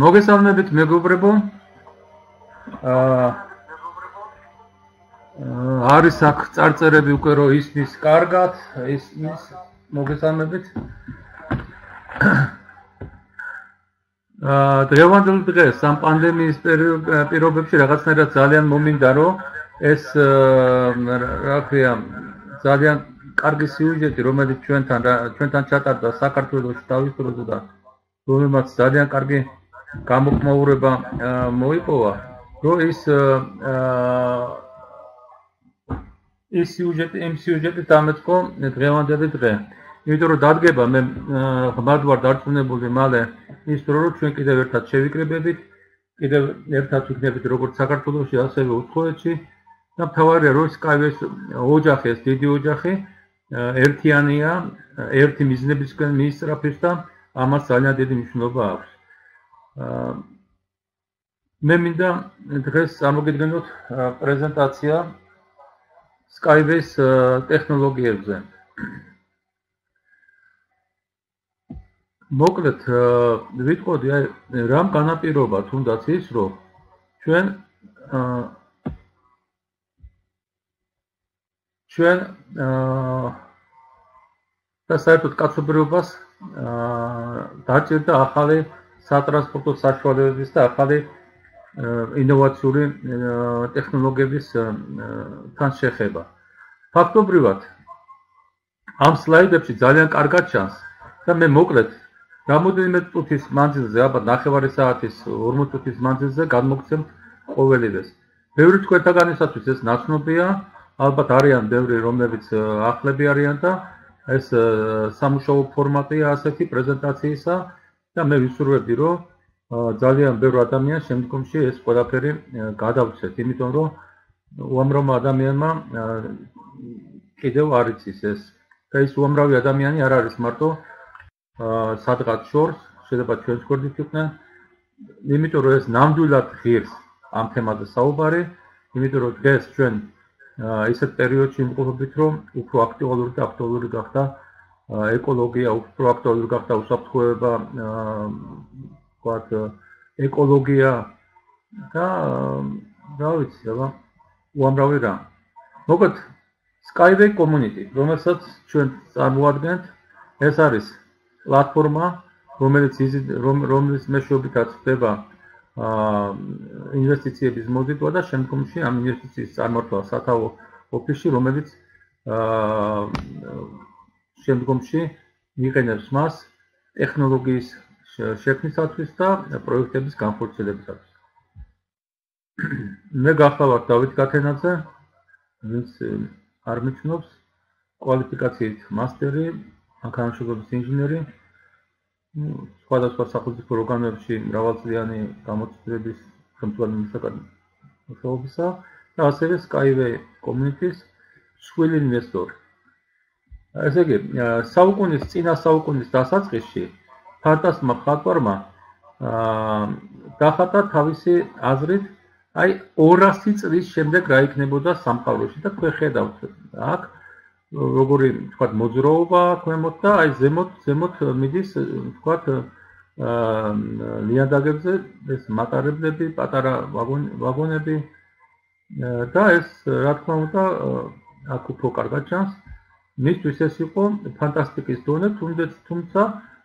მოგესალმებით მეგობრებო. აა არის აქ წარწერები უკვე რომ ისმის კარგად, ის ის მოგესალმებით. აა დღევანდელ დღეს სამ პანდემიის პირობებში რაღაცნაირად ძალიან მომინდა რომ ეს რა ქვია ძალიან კარგი სიუჟეტი რომელიც ჩვენთან ჩვენთან ჩატარდა საქართველოს თავისუფლება და რომელმაც ძალიან კარგი გამოხმაურება მოიპოვა, რომ ის ის სიუჟეტი, იმ სიუჟეტი დამეწყო დღევანდელი დღე. იმიტომ რომ დადგება მე ხმად ვარ დარწმუნებული მალე ის დრო რომ ჩვენ კიდევ ერთად შევიკრებებით, კიდევ ერთად ვიქნებით როგორც საქართველოსში, ასევე უცხოეთში და თავარია რომ სკაივის ოჯახი, ეს დიდი ოჯახი ერთიანია, ერთი მიზნებისკენ მიისწრაფებს და ამას ძალიან დიდი მნიშვნელობა აქვს. მე მინდა დღეს წარმოგიდგენოთ პრეზენტაცია Skyway-ს ტექნოლოგიებზე. მოკლედ ვიტყოდი აი რამ განაპირობა თუნდაც ის რომ ჩვენ ჩვენ და საერთოდ კაცობრიობას დაჭერდა ახალი სატრანსპორტო საშუალებების და ახალი ინოვაციური ტექნოლოგიების თან შეხება. ფაქტობრივად ამ სლაიდებში ძალიან კარგად ჩანს და მე მოკლედ რამოდენიმე წუთის მანძილზე, ალბათ ნახევარი საათის 40 წუთის მანძილზე გადმოგცემ ყოველივეს. ბევრი თქვენთაგანისათვის ეს ნაცნობია, ალბათ არიან ბევრი რომლებიც ახლები არიან და ეს სამუშაო ფორმატია ასეთი პრეზენტაციისა და მე ვისურვებდი რომ ძალიან ბევრ ადამიანს შემდგომში ეს ყველაფერი გადავცეთ, იმიტომ რომ უამრავ ადამიანმა კიდევ არ იცის ეს. და ის უამრავი ადამიანი არ არის მარტო სადღაც შორს, შეიძლება ჩვენს გვერდით იყვნენ, იმიტომ რომ ეს ნამდვილად ღირს ამ თემაზე საუბარი, იმიტომ რომ დღეს ჩვენ ისეთ პერიოდში იმყოფებით, რომ უფრო აქტუალური და აქტუალური გახდა ეკოლოგია, უფრო აქტუალური გახდა უსაფრთხოება ვთქვათ, ეკოლოგია და რა ვიცი, აბა უამრავი რამ. მოკლედ Skyway Community, რომელსაც ჩვენ წარმოადგენთ, ეს არის პლატფორმა, რომელიც რომელიც მეშვეობითაც ხდება აა ინვესტიციების მოზიდვა და შემდგომში ამ ინვესტიციის წარმართვა სათავო ოფისში, რომელიც აა შემდგომში მიყენებს მას ტექნოლოგიის შექმნისათვის და პროექტების განხორციელებისათვის. მე გახლავართ დავით კათენაძე, ვინც არ მიჩნობს კვალიფიკაციით მასტერი, მანქანათმშენებლობის ინჟინერი. სხვადასხვა სახელმწიფო ორგანოებში მრავალწლიანი გამოცდილების ხელმძღვანელი საკადრმოსაობისა და ასევე Skyway Community-ს სკვილ ინვესტორი. ესე იგი, საუკუნის წინა საუკუნის დასაწყისში ფანტასმა ხატვარმა აა დახატა თავისი აზრით აი 200 წლის შემდეგ რა იქნებოდა სამყაროში და თქვენ ხედავთ აქ როგორი თქვა მოძრაობა ქვემოთ და აი ზემოთ ზემოთ მიდის თქვა აა ლიანდაგებზე ეს მატარებლები, პატარა ვაგონები და ეს რა თქმა უნდა აქ უფრო კარგად ჩანს. მისთვის ეს იყო ფანტასტიკის დონე, თუნდაც თუმცა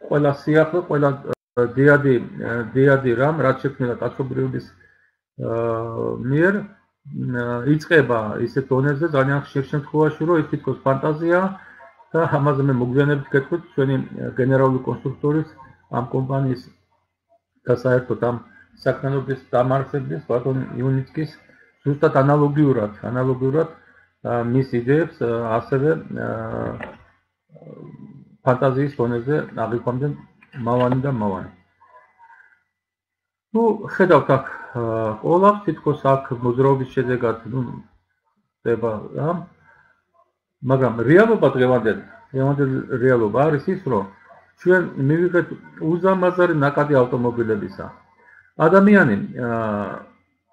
ყველა სიახლე, ყველა დიადი, დიადი რამ, რაც შექმნა კაცობრიობის მიერ იწება ისეთ დონეზე ძალიან ხშირ შემთხვევაში, რომ ის თითქოს ფანტაზია და ამაზე მე მოგვიანებით გეტყვით ჩვენი გენერალური კონსტრუქტორის ამ კომპანიის და საერთოდ ამ საქმიანობის დამარცხების ბატონ იუნიცკის ზუსტად ანალოგიურად, ანალოგიურად მის იდეებს ასევე ფანტაზიის ფონეზე აღიქვამდნენ მავანი და მავანი. ну ხედავთ აქ ყოლაფ თითქოს აქ მოძრაობის შედეგად ну ხდება რა მაგრამ რეალობა დღევანდელი დღევანდელი რეალობა არის ის რომ ჩვენ მივიღეთ უზამაზარი ნაკადი ავტომობილებისა ადამიანი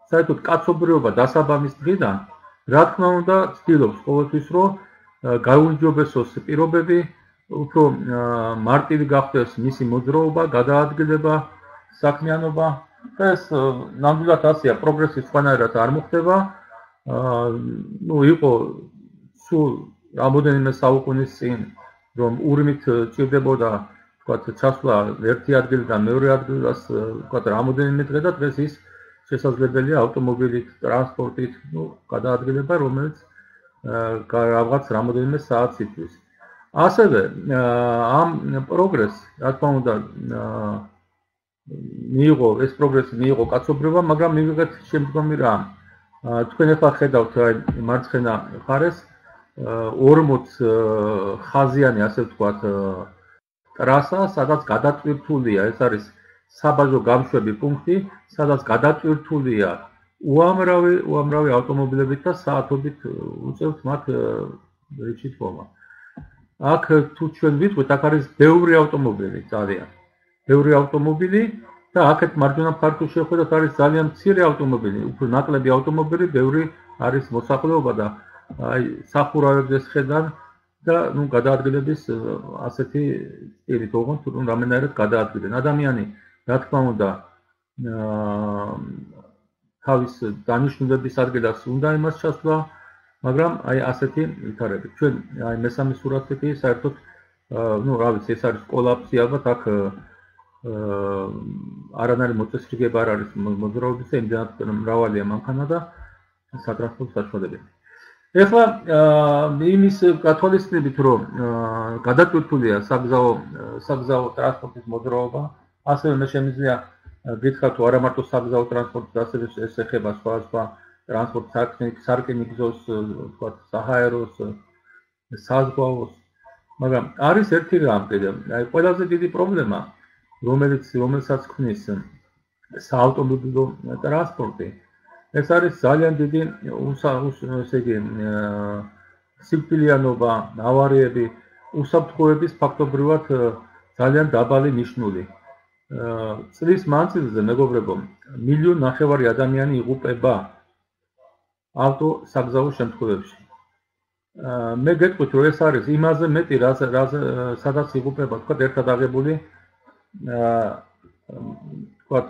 საერთოდ კაცობრიობა დასაბამის დღიდან რა თქმა უნდა ცდილობს ყოველთვის რომ გაუჯობესოს პირობები უფრო მარტივი გახდეს მისი მოძრაობა, გადაადგილება, საქმიანობა ეს ნამდვილად ასია პროგრესი სხვანაირად არ მოხდება. აა ნუ იყო სულ რამოდენიმე საუკუნის წინ რომ ურმით ჭირდებოდა თქვათ ჩასვლა ერთი ადგილიდან მეორე ადგილას თქვათ რამოდენიმე დღე და დღეს ის შესაძლებელია ავტომობილით, ტრანსპორტით, ნუ გადაადგილება, რომელიც აა რაღაც რამოდენიმე საათს იწვის. ასევე ამ პროგრესს, რა თქმა უნდა, აა მიიღო ეს პროგრესი მიიღო კაცობრიობა, მაგრამ მივიღეთ შემდგომი რამ. თქვენ ახლა ხედავთ აი მარცხენა ხარეს 40 ხაზიანი ასე ვთქვათ ტრასა, სადაც გადატვირთულია, ეს არის საბაჟო გამშვები პუნქტი, სადაც გადატვირთულია უამრავი უამრავი ავტომობილებით და საათობით უწევთ მათ რიჩით ფომა. აქ თუ ჩვენ ვიტყვით, აქ არის ბევრი ავტომობილი ძალიან. ბევრი ავტომობილი და აქეთ მარჯვენა ფარგლში შეხვედრათ არის ძალიან მცირე ავტომობილი, უფრო ნაკლები ავტომობილი, ბევრი არის მოსახლეობა და აი სახურავებზე შედან და ნუ გადაადგილების ასეთი სტილი თողონ თუ რამენერად გადაადგილენ ადამიანი რა თქმა უნდა აა თავის დანიშნულების ადგილას უნდა იმას ჩასვლა მაგრამ აი ასეთი ვითარები ჩვენ აი მესამე სურათი კი საერთოდ ნუ რა ვიცი ეს არის კოლაფსი ალბათ აქ არანაირი მოწესრიგება არ არის მოძრაობისა, იმდენად მრავალია მანქანა და სატრანსპორტო საშუალებები. ეხლა იმის კათოლიცნებით რომ გადატვირთულია საგზაო საგზაო ტრანსპორტის მოძრაობა, ასევე მე შემიძლია გითხრათ თუ არა მარტო საგზაო ტრანსპორტი, ასევე ეს ეხება სხვა სხვა ტრანსპორტ საქმეს, სარკინიგზოს, თქვა საჰაეროს, საზღვაოს, მაგრამ არის ერთი რამ კიდე, აი ყველაზე დიდი პრობლემა რომელიც რომელსაც ქმნის საავტომობილო ტრანსპორტი ეს არის ძალიან დიდი ესე იგი სიფილიანობა, ავარიები, უსაფრთხოების ფაქტობრივად ძალიან დაბალი ნიშნული. წლის მანძილზე მეგობრებო, მილიონ ნახევარი ადამიანი იღუპება ავტო საგზაო შემთხვევებში. მე გეტყვით რომ ეს არის იმაზე მეტი რა სადაც იღუპება, თქვა ერთად აღებული ვთქვათ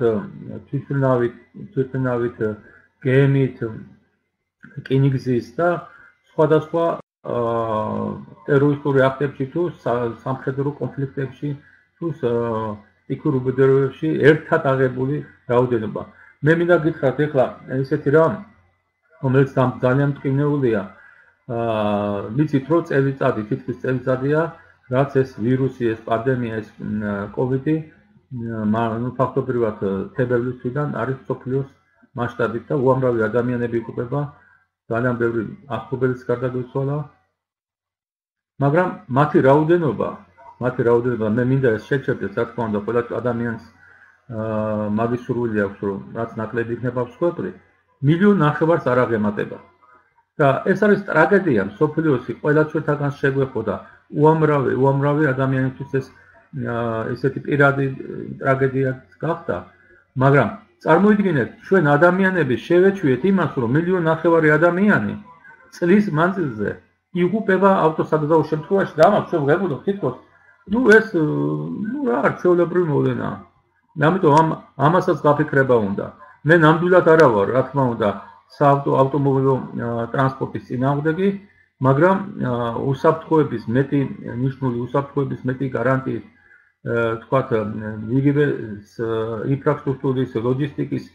თვითნავით თვითნავით გემით კინიგზის და სხვადასხვა ტერორისტული აქტებში თუ სამხედრო კონფლიქტებში თუ იქურ უბედურებებში ერთად აღებული რაოდენობა. მე მინდა გითხრათ ეხლა ესეთი რამ, რომელიც ძალიან მტკივნეულია. აა ვიცით რომ წელიწადი თითქოს წელიწადია, რაც ეს ვირუსი, ეს პანდემია, ეს კოვიდი ну ფაქტობრივად თებერვლისიდან არის სოფლიოს მასშტაბით და უამრავი ადამიანები იკვებება, ძალიან ბევრი აღქობელიც გარდაგვიცვალა. მაგრამ მათი რაოდენობა მათი რაოდენობა მე მინდა ეს შეჩერდეს, რა თქმა უნდა, ყველა ადამიანს აა მაგის სურვილი აქვს, რომ რაც ნაკლები იქნება მსხვერპლი, მილიონ ნახევარს არ აღემატება. და ეს არის ტრაგედია, სოფლიოსი ყველა ჩვენთაგან შეგვეხოდა უამრავი უამრავი ადამიანისთვის ეს ესეთი პირადი ტრაგედია გახდა მაგრამ წარმოიდგინეთ ჩვენ ადამიანები შევეჩვიეთ იმას რომ მილიონ ნახევარი ადამიანი წლის მანძილზე იღუპება ავტოსაგზაო შემთხვევაში და ამას ჩვენ ვღებულობ თითქოს ну ეს ну რა არჩეულებრივი მოვლენა ამიტომ ამ ამასაც გაფიქრება უნდა მე ნამდვილად არა ვარ რა თქმა უნდა საავტო ავტომობილო ტრანსპორტის წინააღმდეგი მაგრამ უსაფრთხოების მეტი ნიშნული უსაფრთხოების მეტი გარანტიით თქვათ იგივე ინფრასტრუქტურის ლოჯისტიკის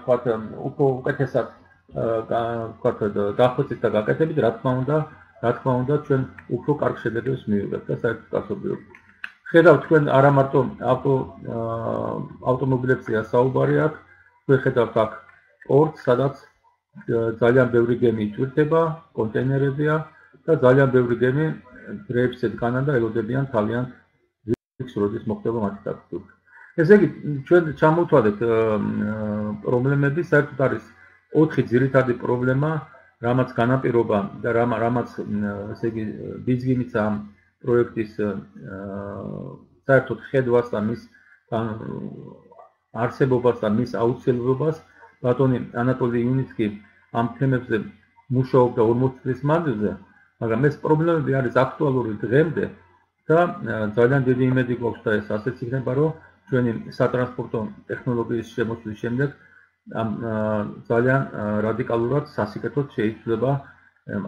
თქვათ უფრო უკეთესად თქვათ დახვეწით და გაკეთებით რა თქმა უნდა რა თქმა უნდა ჩვენ უფრო კარგ შედეგებს მივიღებთ და საერთოდ გასობრივად ხედავთ თქვენ არა მარტო ავტო ავტომობილებზე საუბარი აქვს თქვენ ხედავთ აქ პორტს სადაც ძალიან ბევრი გემი იწვირდება, კონტეინერებია და ძალიან ბევრი გემი დრეებს ედგანა და ელოდებიან თავიანთ რიგს, როდის მოხდება მათი დაგწურვა. ესე იგი, ჩვენ ჩამოვთვალეთ პრობლემები, საერთოდ არის ოთხი ძირითადი პრობლემა, რამაც განაპირობა და რამაც ესე იგი ბიზნესის ამ პროექტის საერთოდ ხედვას და მის არსებობას და მის აუცილებლობას ბატონი ანატოლი იუნიცკი ამ თემებზე მუშაობდა 40 წლის მანძილზე, მაგრამ ეს პრობლემები არის აქტუალური დღემდე და ძალიან დიდი იმედი გვაქვს და ეს ასეც იქნება, რომ ჩვენი სატრანსპორტო ტექნოლოგიის შემოსვლის შემდეგ ამ ძალიან რადიკალურად სასიკეთოდ შეიძლება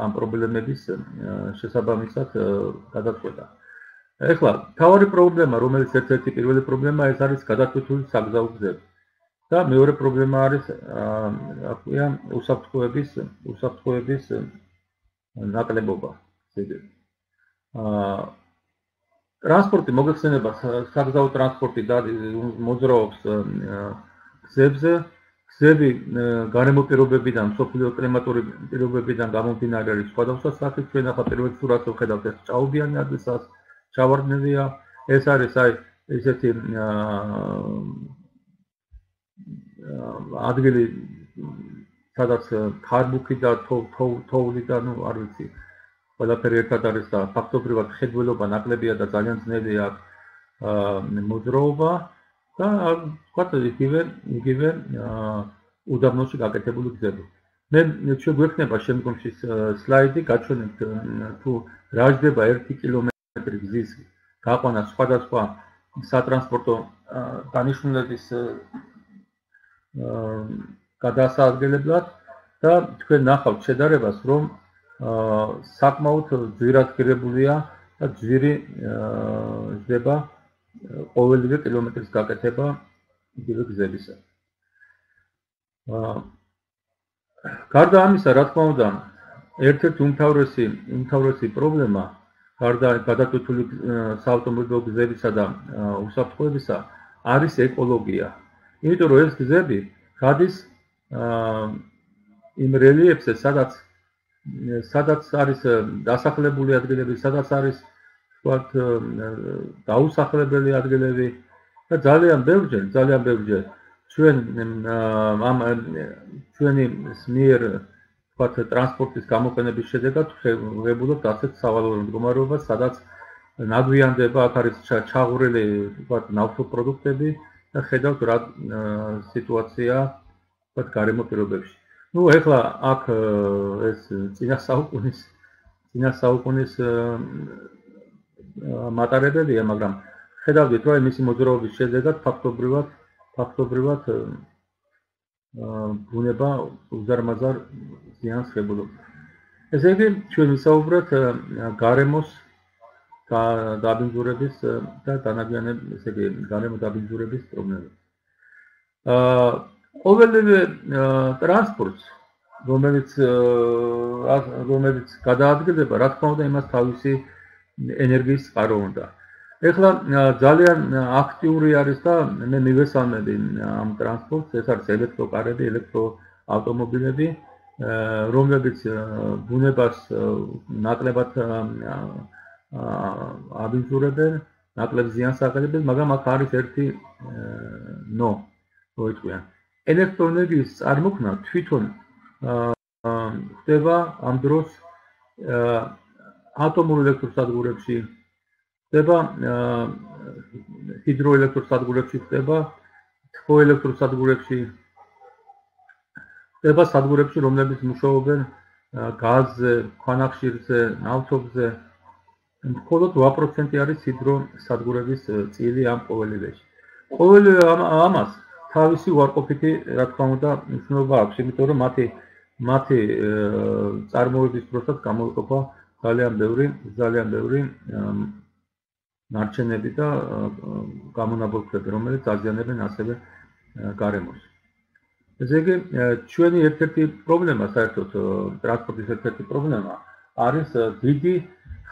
ამ პრობლემების შესაბამისად გადაწყვეტა. ეხლა თავარი პრობლემა, რომელიც ერთ-ერთი პირველი პრობლემა ეს არის გადაწყვეტილი საგზაო გზები. და მეორე პრობლემა არის აკვია უსაფრთხოების უსაფრთხოების ნაკლებობა. აა ტრანსპორტი მოგეხსენება საგზაო ტრანსპორტი და მოძრაობს გზებზე გზები გარემო პირობებიდან სოფლიო კლიმატური პირობებიდან გამომდინარე არის სხვადასხვა სახის ჩვენ ახლა პირველ სურათს ვხედავთ ეს ჭაობიანი ადგილსაც ჩავარდნილია ეს არის აი ესეთი ადგილი სადაც ქარბუქი და თოვლი და ნუ არ ვიცი ყველაფერი ერთად არის და ფაქტობრივად ხედველობა ნაკლებია და ძალიან ძნელია მოძრაობა და ვთქვათ იგივე იგივე უდაბნოში გაკეთებული გზები. მე შეგვექნება შემდგომში სლაიდი გაჩვენებთ თუ რა ჯდება 1 კილომეტრი გზის გაყვანა სხვადასხვა სატრანსპორტო დანიშნულების გადასაადგილებლად და თქვენ ნახავთ შედარებას რომ საკმაოდ ძვირად ღირებულია და ძვირი ხდება ყოველივე კილომეტრის გაკეთება იგივე გზებისა. აა გარდა ამისა, რა თქმა უნდა, ერთ-ერთი უმთავრესი უმთავრესი პრობლემა გარდა გადაწყვეტილი საავტომობილო გზებისა და უსაფრთხოებისა არის ეკოლოგია. იმიტომ რომ ეს გზები გადის აა იმ რელიეფზე, სადაც სადაც არის დასახლებული ადგილები, სადაც არის ვთქვათ დაუსახლებელი ადგილები და ძალიან ბევრჯერ, ძალიან ბევრჯერ ჩვენ ამ ჩვენი მიერ ვთქვათ ტრანსპორტის გამოყენების შედეგად ვღებულობთ ასეთ სავალალო მდგომარეობას, სადაც ნაგვიანდება, აქ არის ჩაღურილი ვთქვათ ნავთობპროდუქტები და ხედავთ რა სიტუაცია ვთქვათ გარემო პირობებში. ну ეხლა აქ ეს წინა საუკუნის წინა საუკუნის მატარებელია მაგრამ ხედავდით რომ მისი მოძრაობის შედეგად ფაქტობრივად ფაქტობრივად ბუნება უზარმაზარ ზიანს ხებულობს ესე იგი ჩვენ ვისაუბროთ გარემოს და დაბინძურების და დანაგვიანების ესე იგი გარემო დაბინძურების პრობლემები. აა ყოველივე ტრანსპორტს რომელიც რომელიც გადაადგილდება, რა თქმა უნდა, იმას თავისი ენერგიის წყარო უნდა. ეხლა ძალიან აქტიური არის და მე მივესალმები ამ ტრანსპორტს, ეს არის ელექტროკარები, ელექტროავტომობილები, რომლებიც ბუნებას ნაკლებად აბინძურებენ, ნაკლებ ზიანს აყენებენ, მაგრამ აქ არის ერთი ნო, როიტყვიან. ელექტროენერგიის წარმოქმნა თვითონ ხდება ამ დროს ატომურ ელექტროსადგურებში ხდება ჰიდროელექტროსადგურებში ხდება თქოელექტროსადგურებში ხდება სადგურებში რომლებიც მუშაობენ გაზზე, ქვანახშირზე, ნავთობზე მხოლოდ 8% არის ჰიდროსადგურების წილი ამ ყოველივეში. ყოველ ამას თავისი უარყოფითი რა თქმა უნდა მნიშვნელობა აქვს, იმიტომ რომ მათი მათი წარმოების პროცესს გამოიყოფა ძალიან ბევრი ძალიან ბევრი ნარჩენები და გამონაბოლქვები, რომელიც აზიანებენ ასევე გარემოს. ესე იგი, ჩვენი ერთ-ერთი პრობლემა საერთოდ ტრანსპორტის ერთ-ერთი პრობლემა არის დიდი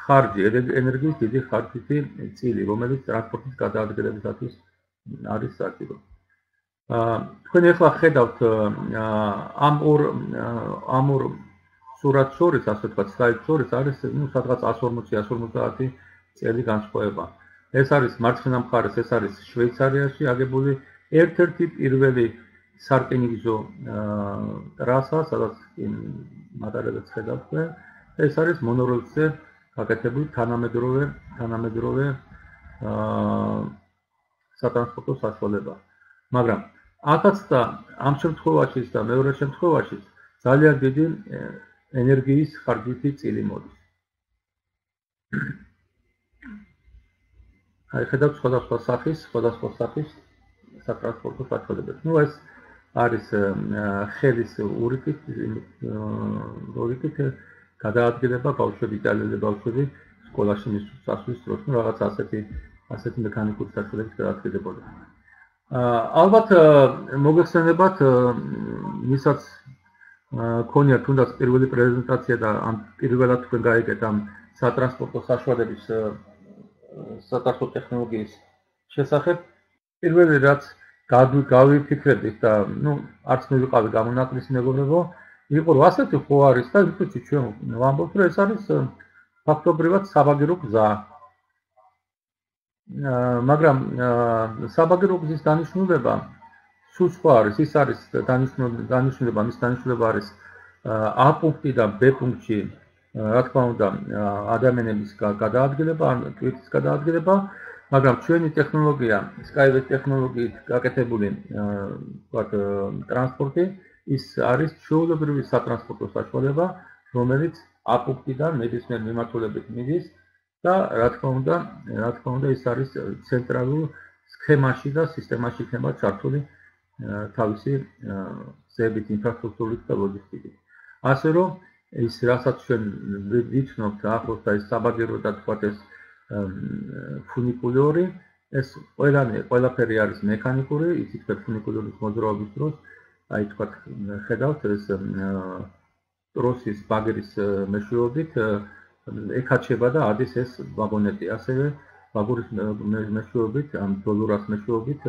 ხარჯი, ენერგიის დიდი ხარჯი წილი, რომელიც ტრანსპორტის გადაადგილებისათვის არის საჭირო. თქვენ ახლა ხედავთ ამ ორ ამ ორ სურათს შორის, ასე ვთქვათ, სლაიდს შორის არის ნუ სადღაც 140-150 წელი განსხვავება. ეს არის მარცხენა მხარეს, ეს არის შვეიცარიაში აგებული ერთ-ერთი პირველი სარკინიგზო ტრასა, სადაც მატარებელს ხედავთ თქვენ. ეს არის მონორელზე გაკეთებული თანამედროვე თანამედროვე აა სატრანსპორტო საშუალება. მაგრამ ახაც და ამ შემთხვევაში და მეორე შემთხვევაში ძალიან დიდი ენერგიის ხარჯითი წილი მოდის. აი ხედავთ სხვადასხვა სახის, სხვადასხვა სახის სატრანსპორტო საშუალებებს. ნუ ეს არის ხელის ურიკით ურიკით გადაადგილება ბავშვები, იტალიელი ბავშვები სკოლაში მისვლის სასვლის დროს, ნუ რაღაც ასეთი ასეთი მექანიკური საშუალებებით გადაადგილებოდა. აა ალბათ მოგეხსენებათ მისაც ქონია თუნდაც პირველი პრეზენტაცია და ამ პირველად თქვენ გაიგეთ ამ სატრანსპორტო საშუალების სატრანსპორტო ტექნოლოგიის შესახებ. პირველი რაც გავიფიქრებთ და ნუ არც მე ვიყავი გამონაკლისი მეგობრებო იყო რომ ასეთი ხო არის და ვთქვი ჩვენ ვამბობთ რომ ეს არის ფაქტობრივად საბაგირო გზა. მაგრამ საბაგირო გზის დანიშნულება სულ სხვა არის ის არის დანიშნული დანიშნულება მის დანიშნულება არის A პუნქტიდან B პუნქტში რა თქმა უნდა ადამიანების გადაადგილება ან ტვირთის გადაადგილება მაგრამ ჩვენი ტექნოლოგია Skyway ტექნოლოგიით გაკეთებული ვთქვათ ტრანსპორტი ის არის ჩვეულებრივი სატრანსპორტო საშუალება რომელიც A პუნქტიდან ნებისმიერ მიმართულებით მიდის და რა თქმა უნდა რა თქმა უნდა ის არის ცენტრალურ სქემაში და სისტემაში იქნება ჩართული თავისი ზებით ინფრასტრუქტურით და ლოგისტიკით. ასე რომ ის რასაც ჩვენ ვიცნობთ ახლოს და ის საბაგირო და თქვა ეს ფუნიკულორი ეს ყველანი ყველაფერი არის მექანიკური, იცით რომ ფუნიკულორის მოძრაობის დროს აი თქვა ხედავთ ეს ტროსის ბაგერის მეშვეობით ეკაჩება და ადის ეს ვაგონეტი, ასევე ვაგურის მეშვეობით ამ დოლურას მეშვეობით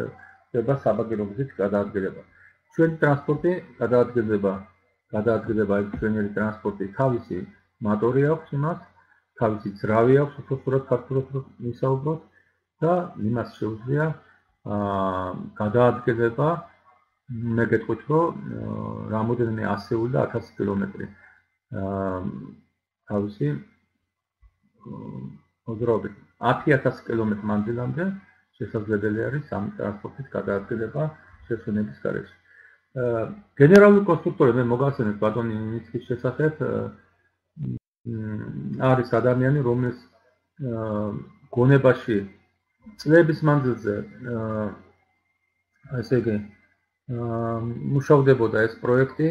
ხდება საბაგირო გზით გადაადგილება. ჩვენი ტრანსპორტი გადაადგილდება, გადაადგილდება ჩვენი ტრანსპორტი თავისი მოტორი აქვს იმას, თავისი ძრავი აქვს, უფრო სწორად ქართულად მისაუბროთ და იმას შეუძლია აა გადაადგილება მე გეტყვით რომ რამოდენიმე ასეული და 1000 კილომეტრი აა თავისი მოძრაობით 10000 კილომეტრი მანძილამდე შესაძლებელი არის ამ ტრანსპორტის გადაადგილება შესვენების გარეშე. გენერალური კონსტრუქტორი მე მოგახსენებ ბატონი ნიცკის შესახებ არის ადამიანი რომელიც გონებაში წლების მანძილზე ესე იგი მუშავდებოდა ეს პროექტი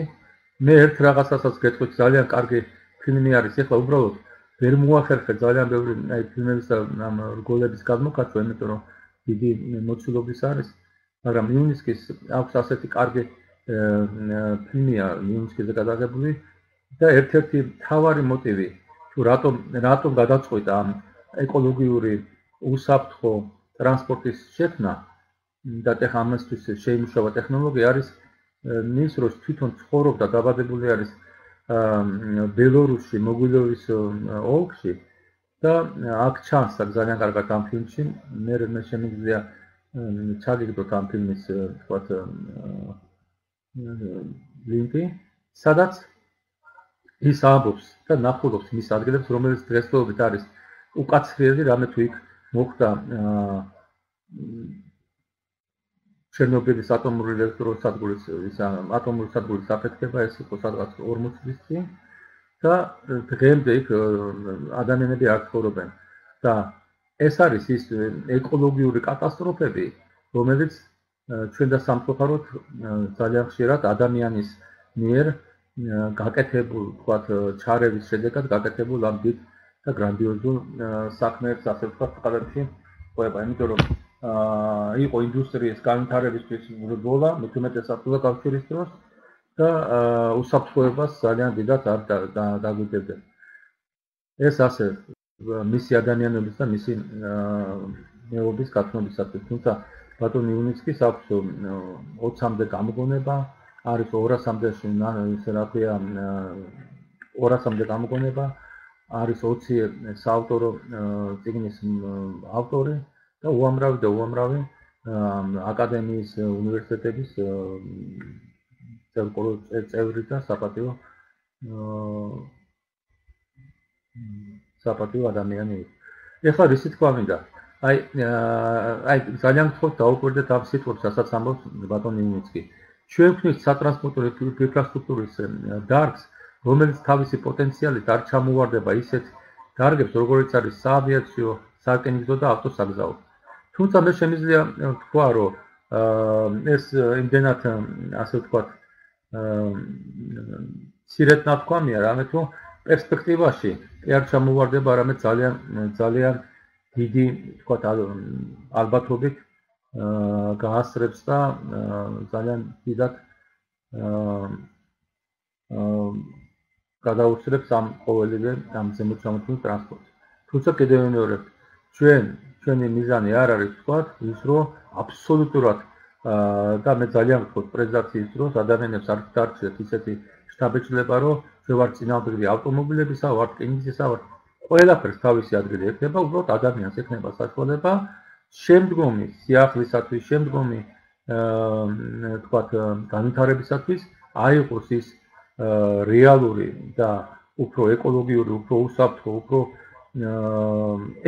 მე ერთ რაღაცასაც გეტყვით ძალიან კარგი ფილმი არის ეხლა უბრალოდ ვერ მოახერხე ძალიან ბევრი აი ფილმების ამ რგოლების გადმოკაცვა იმიტომ რომ დიდი მოცულობის არის, მაგრამ იუნისკის აქვს ასეთი კარგი ფილმია იუნისკიზე გადაღებული და ერთ-ერთი მთავარი მოტივი თუ რატომ რატომ გადაწყვიტა ამ ეკოლოგიური უსაფრთხო ტრანსპორტის შექმნა და ტექ ამასთვის შეიმუშავა ტექნოლოგია არის მის დროს თვითონ ცხოვრობდა დაბადებული არის ბელორუსში მოგილოვის ოლქში და აქ ჩანს აქ ძალიან კარგად ამ ფილმში. მე მე შემიძლია ჩაგიგდოთ ამ ფილმის თქვათ ლინკი. სადაც ის ამბობს და ნახულობს მის ადგილებს რომელიც დღესდღეობით არის უკაცრიელი რამე თუ იქ მოხდა ჩერნობილის ატომური ელექტროსადგურის ის ატომური სადგურის აფეთქება ეს იყო სადღაც 40 წლის წინ და დღემდე იქ ადამიანები არ ცხოვრობენ. და ეს არის ის ეკოლოგიური კატასტროფები, რომელიც ჩვენ და სამწუხაროდ ძალიან ხშირად ადამიანის მიერ გაკეთებულ, თქვათ, ჩარევის შედეგად გაკეთებულ ამ დიდ და გრანდიოზულ საქმეებს, ასე ვთქვათ, წყალებში ყვება, იმიტომ რომ აა იყო ინდუსტრიის განვითარებისთვის ბრძოლა, მეთუმეტეს საბჭოთა კავშირის დროს და უსაფრთხოებას ძალიან დიდად არ დაგვიდებდნენ. ეს ასე მისი ადამიანების და მისი მეობის გათნობისათვის, თუმცა ბატონ იუნიცკის აქვს 20-მდე გამოგონება, არის 200-მდე ისე რა ქვია 200-მდე გამოგონება, არის 20 საავტორო წიგნის ავტორი და უამრავი და უამრავი აკადემიის უნივერსიტეტების წევრი და საპატიო საპატიო ადამიანი. ეხლა რისი თქვა მინდა? აი აი ძალიან გთხოვთ დაუკვირდეთ ამ სიტყვებს, რასაც ამბობს ბატონი ინიცკი. ჩვენ ვქნით სატრანსპორტო ინფრასტრუქტურის დარგს, რომელიც თავისი პოტენციალით არ ჩამოვარდება ისეთ დარგებს, როგორიც არის საავიაციო, სარკინიგზო და ავტოსაგზაო. თუმცა მე შემიძლია თქვა, რომ ეს იმდენად ასე ვთქვათ, სირეთ ნათქვამია, რამე თუ პერსპექტივაში კი არ ჩამოვარდება, არამედ ძალიან ძალიან დიდი, ვთქვათ, ალბათობით გაასწრებს და ძალიან დიდად გადაუსწრებს ამ ყოველივე ამ ზემოწამოთმის ტრანსპორტს. თუმცა კიდევ მეორე ჩვენ ჩვენი მიზანი არ არის თქვა ის რომ აბსოლუტურად და მე ძალიან ვთქვი პრეზენტაციის დროს ადამიანებს არ დარჩეთ ისეთი შტაბეჭლება რომ ჩვენ ვარ წინააღმდეგი ავტომობილებისა, ვარ რკინიგზისა, ვარ ყველაფერს თავისი ადგილი ექნება, უბრალოდ ადამიანს ექნება საშუალება. შემდგომი სიახლისათვის, შემდგომი აა თქვა განვითარებისათვის აიღოს ის რეალური და უფრო ეკოლოგიური, უფრო უსაფრთხო, უფრო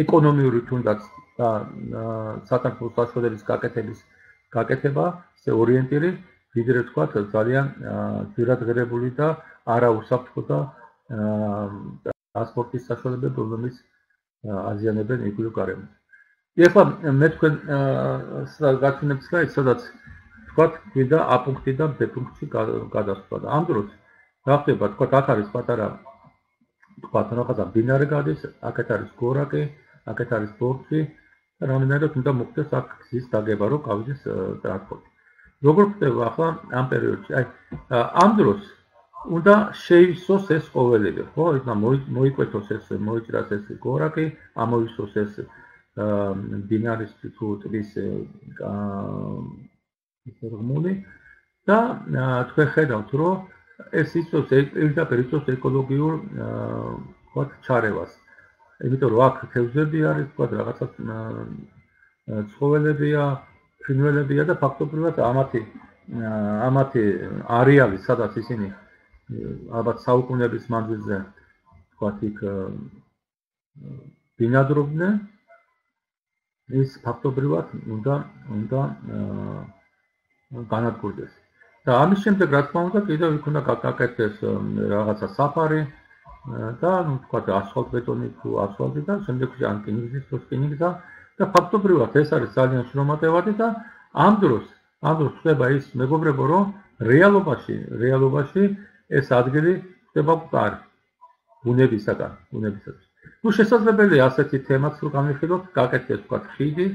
ეკონომიური თუნდაც და საქართველოს საშუალების გაკეთების გაკეთება, ეს ორიენტირი ვიდრე თქვა ძალიან ძირადღირებული და არა უსაფრთხო და ტრანსპორტის საშუალებები, რომლებიც აზიანებენ იგივე გარემოს. ეხლა მე თქვენ გაცნობთ სლაიდს, სადაც თქვა გვიდა A პუნქტიდან B პუნქტში გადასვლა და ამ დროს რა ხდება თქვა აქ არის პატარა თქვა რაღაცა ბინარი გადის აქეთ არის გორაკი აქეთ არის ბორცვი რამდენადაც უნდა მოხდეს აქ გზის დაგება რომ გავიდეს ტრანსპორტი როგორ ხდება ახლა ამ პერიოდში აი ამ დროს უნდა შეივსოს ეს ყოველები ხო ის მოიკვეთოს ეს მოიჭრას ეს გორაკი ამოვისოს ეს ბინარის თუ ტბის ისე რგმული და თქვენ ხედავთ რომ ეს იწვევს პირდაპირ იწვევს ეკოლოგიურ ვთქვათ ჩარევას. იმიტომ რომ აქ თევზები არის, ვთქვათ, რაღაცა ცხოველებია, ფრინველებია და ფაქტობრივად ამათი ამათი არეალი, სადაც ისინი ალბათ საუკუნეების მანძილზე ვთქვათ, იქ ბინადრობდნენ ის ფაქტობრივად უნდა უნდა განადგურდეს. და ამის შემდეგ რა თქმა უნდა კიდევ იქ უნდა გაკეთდეს რაღაცა საფარი და ნუ თქვა ასფალტბეტონი თუ ასფალტი და შემდეგში ან კინგზის თუ კინგზა და ფაქტობრივად ეს არის ძალიან შრომატევადი და ამ დროს ამ დროს ხდება ის მეგობრებო რომ რეალობაში რეალობაში ეს ადგილი ხდება მყარი ბუნებისაგან ბუნებისაგან ნუ შესაძლებელია ასეთი თემაც რო გამიხილოთ გაკეთდეს თქვა ხიდი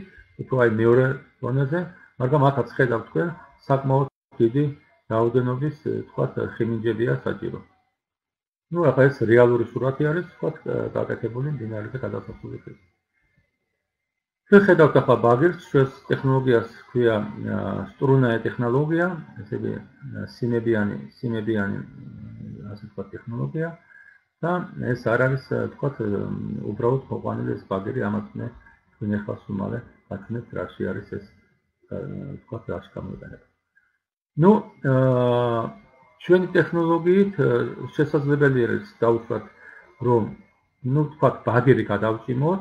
თუ აი მეორე ზონაზე მაგრამ აქაც ხედავთ თქვენ საკმაოდ დიდი რაოდენობის თქვა ხიმინჯებია საჭირო. ну ახლა ეს რეალური სურათი არის თქვა გაკეთებული დინარეზე გადასასვლელი ხილი. შეხედავთ ახლა ბაგერს, ჩვენს ტექნოლოგიას ქვია სტრუნაე ტექნოლოგია, ესე იგი სიმებიანი, სიმებიანი ასე თქვა ტექნოლოგია და ეს არ არის თქვა უბრალოდ მოყვანილი ეს ბაგერი, ამას მე თქვენ ახლა სუმალე გაცნეთ რაში არის ეს თქვა რაში გამოიყენება. ну აა ჩვენი ტექნოლოგიით შესაძლებელი არის დაუშვათ რომ ну თქვა ბაგერი გადავჭიმოთ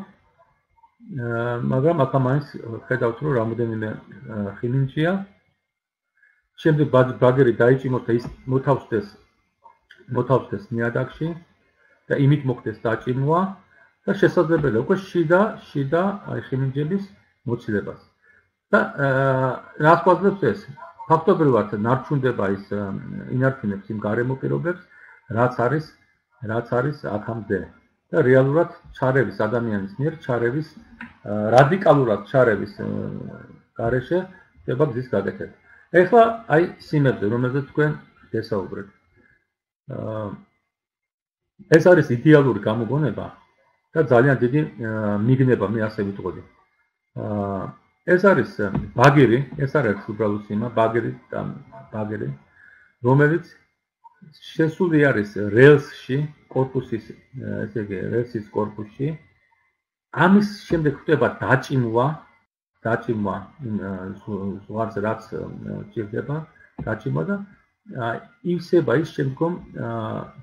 მაგრამ აქ ამას ხედავთ რომ რამოდენიმე ხიმინჯია შემდეგ ბაგერი დაიჭიმოთ და ის მოთავსდეს მოთავსდეს ნიადაგში და იმით მოხდეს დაჭიმვა და შესაძლებელია უკვე შიდა შიდა აი ხიმინჯების მოცილებას. და რას გვაძლევს ეს ფაქტობრივად ნარჩუნდება ის ინარჩუნებს იმ გარემო პირობებს, რაც არის რაც არის აქამდე და რეალურად ჩარევის ადამიანის მიერ ჩარევის რადიკალურად ჩარევის გარეშე ხდება გზის გაკეთება. ეხლა აი სიმებზე, რომელზეც თქვენ გესაუბრეთ. ეს არის იდეალური გამოგონება და ძალიან დიდი მიგნება მე ასე ვიტყოდი. აა ეს არის ბაგერი, ეს არ არის უბრალოდ სიმა, ბაგერი და ბაგერი, რომელიც შესული არის რელსში, корпуსის, ესე იგი, რელსის корпуსში. ამის შემდეგ ხდება დაჭიმვა, დაჭიმვა ზღვარს რაც ჭირდება, დაჭიმვა და ივსება ის შემდგომ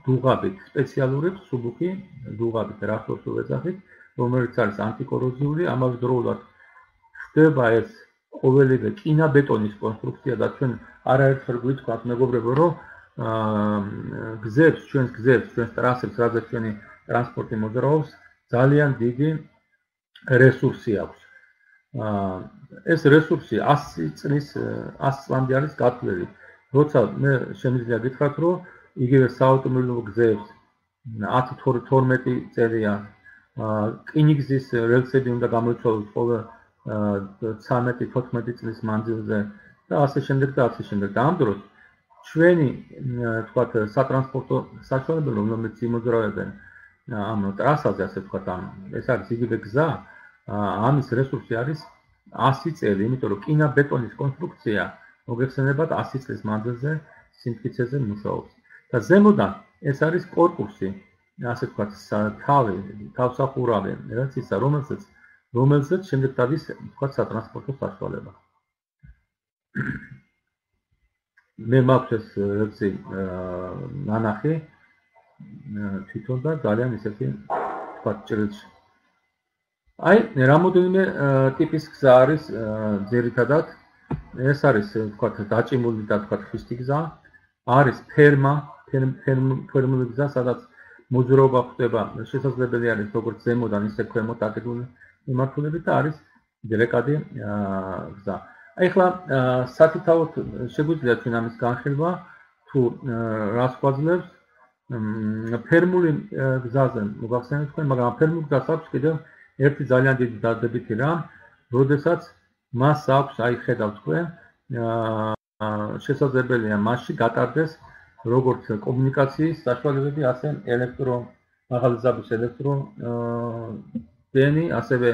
დუღაბით, სპეციალური მსუბუქი დუღაბით, რახოსულ ეძახით, რომელიც არის ანტიკოროზიული, ამავდროულად ხდება ეს ყოველივე კინაბეტონის კონსტრუქცია და ჩვენ არაერთხელ გვითქვათ მეგობრებო რომ გზებს ჩვენს გზებს ჩვენს ტრასებს რადგან ჩვენი ტრანსპორტი მოძრაობს ძალიან დიდი რესურსი აქვს ეს რესურსი 100 წლის 100 წლამდე არის გათვლილი. როცა მე შემიძლია გითხრათ, რომ იგივე საავტომობილო გზებს 10-12 წელია კინიგზის რელსები უნდა გამოიცვალოს ყოველ 13-14 წლის მანძილზე და ასე შემდეგ და ასე შემდეგ. და ამ დროს ჩვენი თქვათ სატრანსპორტო საშუალებები, რომლებიც იმოძრავებენ ამ ტრასაზე, ასე თქვათ, ამ ეს არის იგივე გზა, ამის რესურსი არის 100 წელი, იმიტომ რომ კინა ბეტონის კონსტრუქცია მოგეხსენებათ 100 წლის მანძილზე სიმტკიცეზე მუშაობს. და ზემოდან ეს არის კორპუსი, ასე თქვათ, თავი, თავსახურავი, რაც ისა, რომელსაც რომელსაც შემდეგ დადის, ვთქვათ, სატრანსპორტო საშუალება. მე მაქვს ეს რეცი ნანახი თვითონ და ძალიან ისეთი ვთქვათ, ჭრილში აი, რამოდენიმე ტიპის გზა არის ძირითადად. ეს არის, ვთქვათ, დაჭიმული და ვთქვათ, ხისტი გზა. არის ფერმა, ფერმული გზა, სადაც მოძრაობა ხდება, შესაძლებელი არის როგორც ზემოდან, ისე ქვემოთ აკეთებული მიმართულებით და არის დირექტადი გზა. აი ხლა სათითაოდ შეგვიძლია ჩვენ ამის განხილვა თუ რას ხვაძლებს ფერმული გზაზე მოგახსენებთ თქვენ, მაგრამ ფერმული გზას აქვს კიდევ ერთი ძალიან დიდი დადებითი რამ, როდესაც მას აქვს, აი ხედავთ თქვენ, შესაძლებელია მასში გატარდეს როგორც კომუნიკაციის საშუალებები, ასე ელექტრო მაღალზაბის ელექტრო დენი, ასევე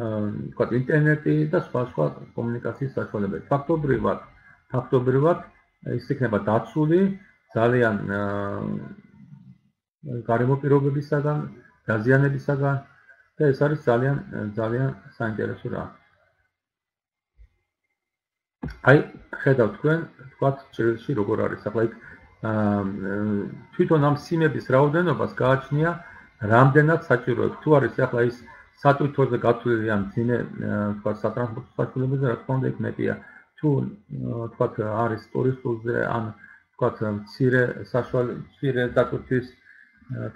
აა თქვა ინტერნეტი და სხვა სხვა კომუნიკაციის საშუალებები. ფაქტობრივად, ფაქტობრივად ის იქნება დაცული ძალიან გარემო პირობებისაგან, დაზიანებისაგან და ეს არის ძალიან ძალიან საინტერესო რა. აი, ხედავთ თქვენ, თქვათ ჭრილში როგორ არის. ახლა იქ აა თვითონ ამ სიმების რაოდენობას გააჩნია რამდენად საჭიროებს. თუ არის ახლა ის სატვირთოზე გათვლილი ან ძინე თქვათ სატრანსპორტო საშუალებებზე, რა თქმა უნდა, იქ მეტია. თუ თქვათ არის ტურისტულზე ან თქვათ მცირე საშუალო მცირე დატვირთვის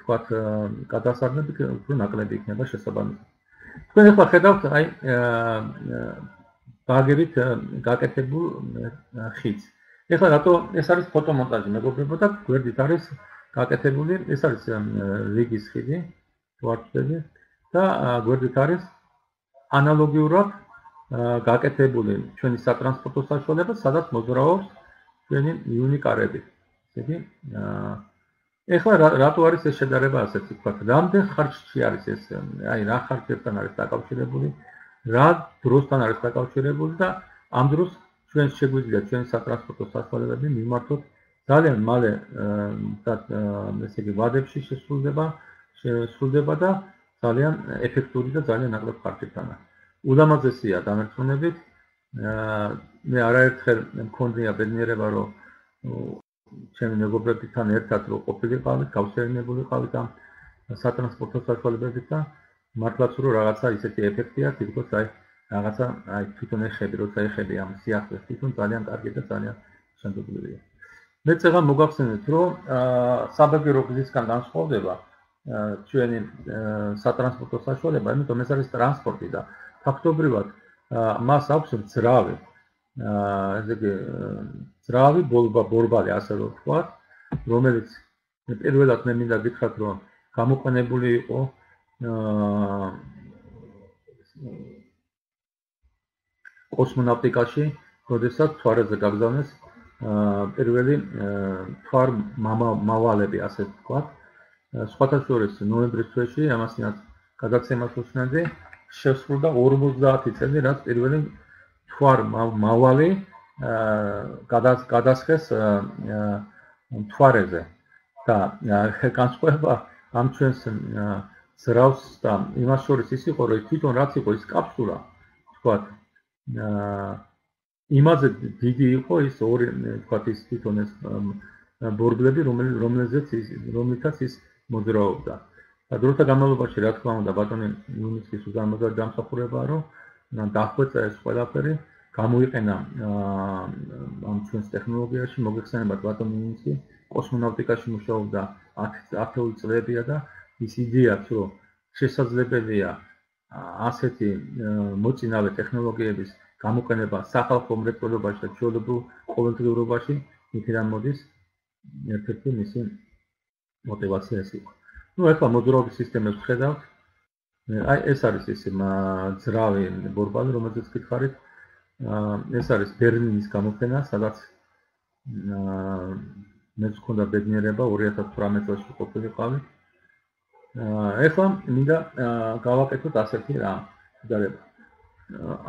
თქვათ გადასარნები უფრო ნაკლები იქნება შესაბამისად. თქვენ ახლა ხედავთ აი ბაგებით გაკეთებულ ხიდს. ეხლა რატო ეს არის ფოტომონტაჟი მეგობრებო და გვერდით არის გაკეთებული ეს არის რიგის ხიდი ვარტები და გვერდით არის ანალოგიურად გაკეთებული ჩვენი სატრანსპორტო საშუალება სადაც მოძრაობს ჩვენი იუნიკარები. ესე იგი ეხლა რატო არის ეს შედარება ასეთი თქვა რამდენ ხარჯში არის ეს აი რა ხარჯებთან არის დაკავშირებული რა დროსთან არის დაკავშირებული და ამ დროს ჩვენ შეგვიძლია ჩვენ სატრანსპორტო საშუალებები მიმართოთ ძალიან მალე და ესე იგი ვადებში შესრულდება შესრულდება და ძალიან ეფექტური და ძალიან ნაკლებ ხარჯებთანა ულამაზესია დამერცხნებით მე არაერთხელ მქონდია ბედნიერება რომ ჩემი მეგობრებთან ერთად რო ყოფილიყავით, გავსერნებულიყავით ამ სატრანსპორტო საშუალებებით და მართლაც რო რაღაცა ისეთი ეფექტია, თითქოს აი რაღაცა აი თვითონ ეხები, როცა ეხები ამ სიახლეს, თვითონ ძალიან კარგი და ძალიან შემდგრილია. მე წეღა მოგახსენეთ, რომ საბაგირო გზისგან განსხვავდება ჩვენი სატრანსპორტო საშუალება, იმიტომ ეს არის ტრანსპორტი და ფაქტობრივად მას აქვს ძრავი. ესე იგი ძრავი ბოლბა ბორბალი ასე რომ თქვა რომელიც პირველად მე მინდა გითხრათ რომ გამოყენებული იყო აა კოსმონავტიკაში როდესაც თვარეზე გაგზავნეს პირველი თვარ მავალები ასე თქვა სხვათა შორის ნოემბრის თვეში ამასინაც გადაცემას უსმენდი შესრულდა 50 წელი რაც პირველი თვარ მავალი გადასხეს თვარეზე. და განსხვავება ამ ჩვენს ზრავს და იმას შორის ის იყო რომ თვითონ რაც იყო ის კაფსულა თქვათ იმაზე დიდი იყო ის ორი თქვათ ის თვითონ ეს ბორბლები რომელზეც ის რომელთაც ის მოძრაობდა. და დროთა განმავლობაში რა თქმა უნდა ბატონი ნუნიცის უზარმაზარი დამსახურებაა რომ დახვეწა ეს ყველაფერი გამოიყენა ამ ჩვენს ტექნოლოგიაში მოგეხსენებათ ბატონი ინსი კოსმონავტიკაში მუშაობდა 10 წლებია და ის იდეაც რომ შესაძლებელია ასეთი მოწინავე ტექნოლოგიების გამოყენება სახალხო მრეწველობაში და ჩვეულებრივ ყოველდღიურობაში, იქიდან მოდის ერთ-ერთი მისი мотивация ეს იყო. ну ახლა მოძრაობის სისტემებს ვხედავთ. აი ეს არის ის ძრავი ბორბალი, რომელზეც გითხარით. ეს არის ბერლინის გამოფენა, სადაც მეც მქონდა ბედნიერება 2018 წელს ყოფილიყავი. ახლა მინდა გავაკეთოთ ასეთი რა შედარება.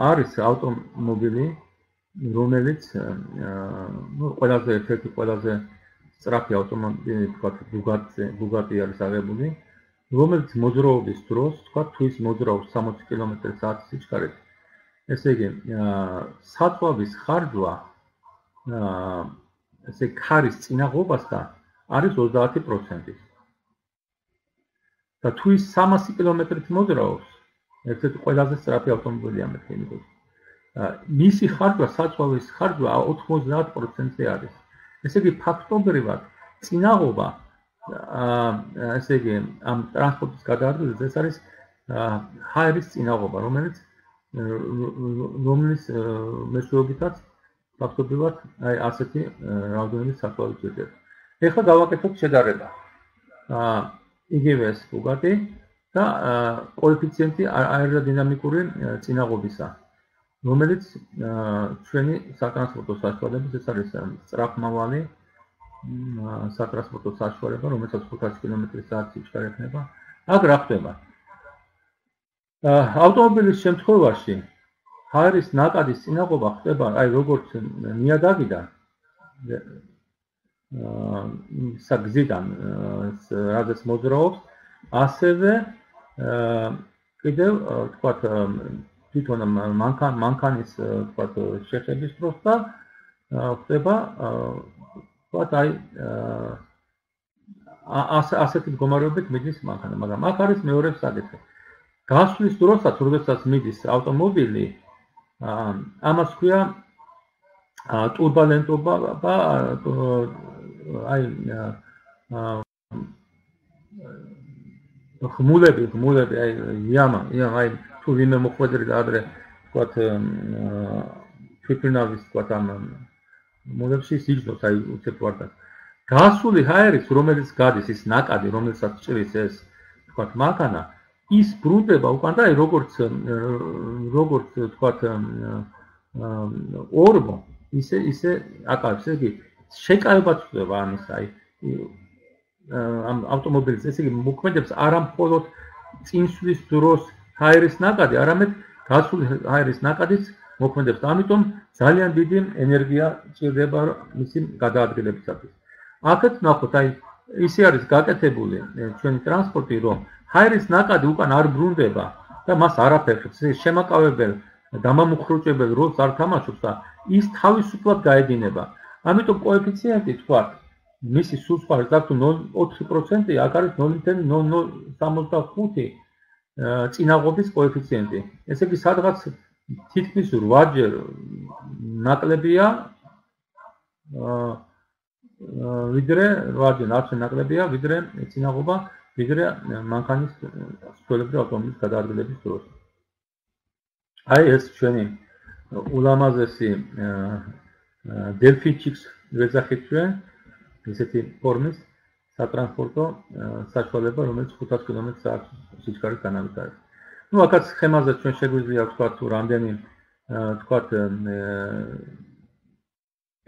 არის ავტომობილი, რომელიც ну ყველაზე ერთ-ერთი ყველაზე სწრაფი ავტომობილი თქვა ბუგატი ბუგატი არის აღებული რომელიც მოძრაობის დროს თქვა თვის მოძრაობს 60 კმ/სთ სიჩქარით. ესე იგი საწვავის ხარჯვა ესე ქარის წინაღობასთან არის 30% და თვის 300 კმ-ით მოძრაობს ერთ-ერთი ყველაზე სწრაფი ავტომობილია მეთქი იმიტომ მისი ხარჯვა საწვავის ხარჯვა 90%-ზე არის ესე იგი ფაქტობრივად წინაღობა ესე იგი ამ ტრანსპორტის გადაადგილებას ეს არის ჰაერის წინაღობა რომელიც რომლის მეშვეობითაც ფაქტობრივად აი ასეთი რაოდენობის საფუძველი ჭირდება. ეხლა გავაკეთოთ შედარება. აა იგივე ეს უგატი და კოეფიციენტი აეროდინამიკური წინაღობისა. რომელიც ჩვენი სატრანსპორტო საშუალებას ეს არის სწრაფმავალი სატრანსპორტო საშუალება, რომელსაც 500 კმ/სთ სიჩქარე აქ რა ხდება? ავტომობილის შემთხვევაში ჰაერის ნაკადის წინაღობა ხდება აი როგორც ნიადაგიდან აა საგზიდან რადგან მოძრაობს ასევე კიდევ თქვათ თვითონ მანქან მანქანის თქვათ შეხების დროს და ხდება თქვათ აი ასე ასეთი მდგომარეობით მიდის მანქანა, მაგრამ აქ არის მეორე საკითხი. გასვლის დროსაც, როდესაც მიდის ავტომობილი, ამას ქვია ტურბულენტობა და აი ხმულები, ხმულები, აი იამა, იამა, აი თუ ვინმე მოხვედრი და ადრე თქვათ ფიქრნავის თქვათ ამ მოლებში სიჯდოს აი უცებ ვარდას. გასული ჰაერის რომელიც გადის ის ნაკადი რომელსაც ჭრის ეს თქვათ მანქანა ის ბრუნდება უკან და აი როგორც როგორც თქვათ ორბო ისე ისე აკავს ესე იგი შეკავებაც ხდება ამის აი ამ ავტომობილის ესე იგი მოქმედებს არა მხოლოდ წინსვლის დროს ჰაერის ნაკადი, არამედ გასული ჰაერის ნაკადიც მოქმედებს. ამიტომ ძალიან დიდი ენერგია ჭირდება მისი გადაადგილებისათვის. აქეთ ნახოთ, აი ისე არის გაკეთებული ჩვენი ტრანსპორტი, რომ ჰაერის ნაკადი უკან არ ბრუნდება და მას არაფერს შემაკავებელ დამამუხრუჭებელ როლს არ თამაშობს და ის თავისუფლად გაედინება. ამიტომ კოეფიციენტი თქვა მისი სულსხარი დაგვთ 0.4%, აქ არის 0.0065 წინაღობის კოეფიციენტი. ესე იგი, სადღაც თითქმის 8ჯერ ნაკლებია აა ვიდრე 8ჯერ ნაცე ნაკლებია ვიდრე წინაღობა ვიდრე მანქანის სულები ავტომობილის გადაადგილების დროს. აი ეს ჩვენი ულამაზესი დელფინჩიქს ვეძახით ჩვენ ესეთი ფორმის სატრანსპორტო საშუალება, რომელიც 500 კილომეტრს სიჩქარის დანამით არის. ну, აქაც схემაზე ჩვენ შეგვიძლია ვთქვა თუ რამდენი ვთქვა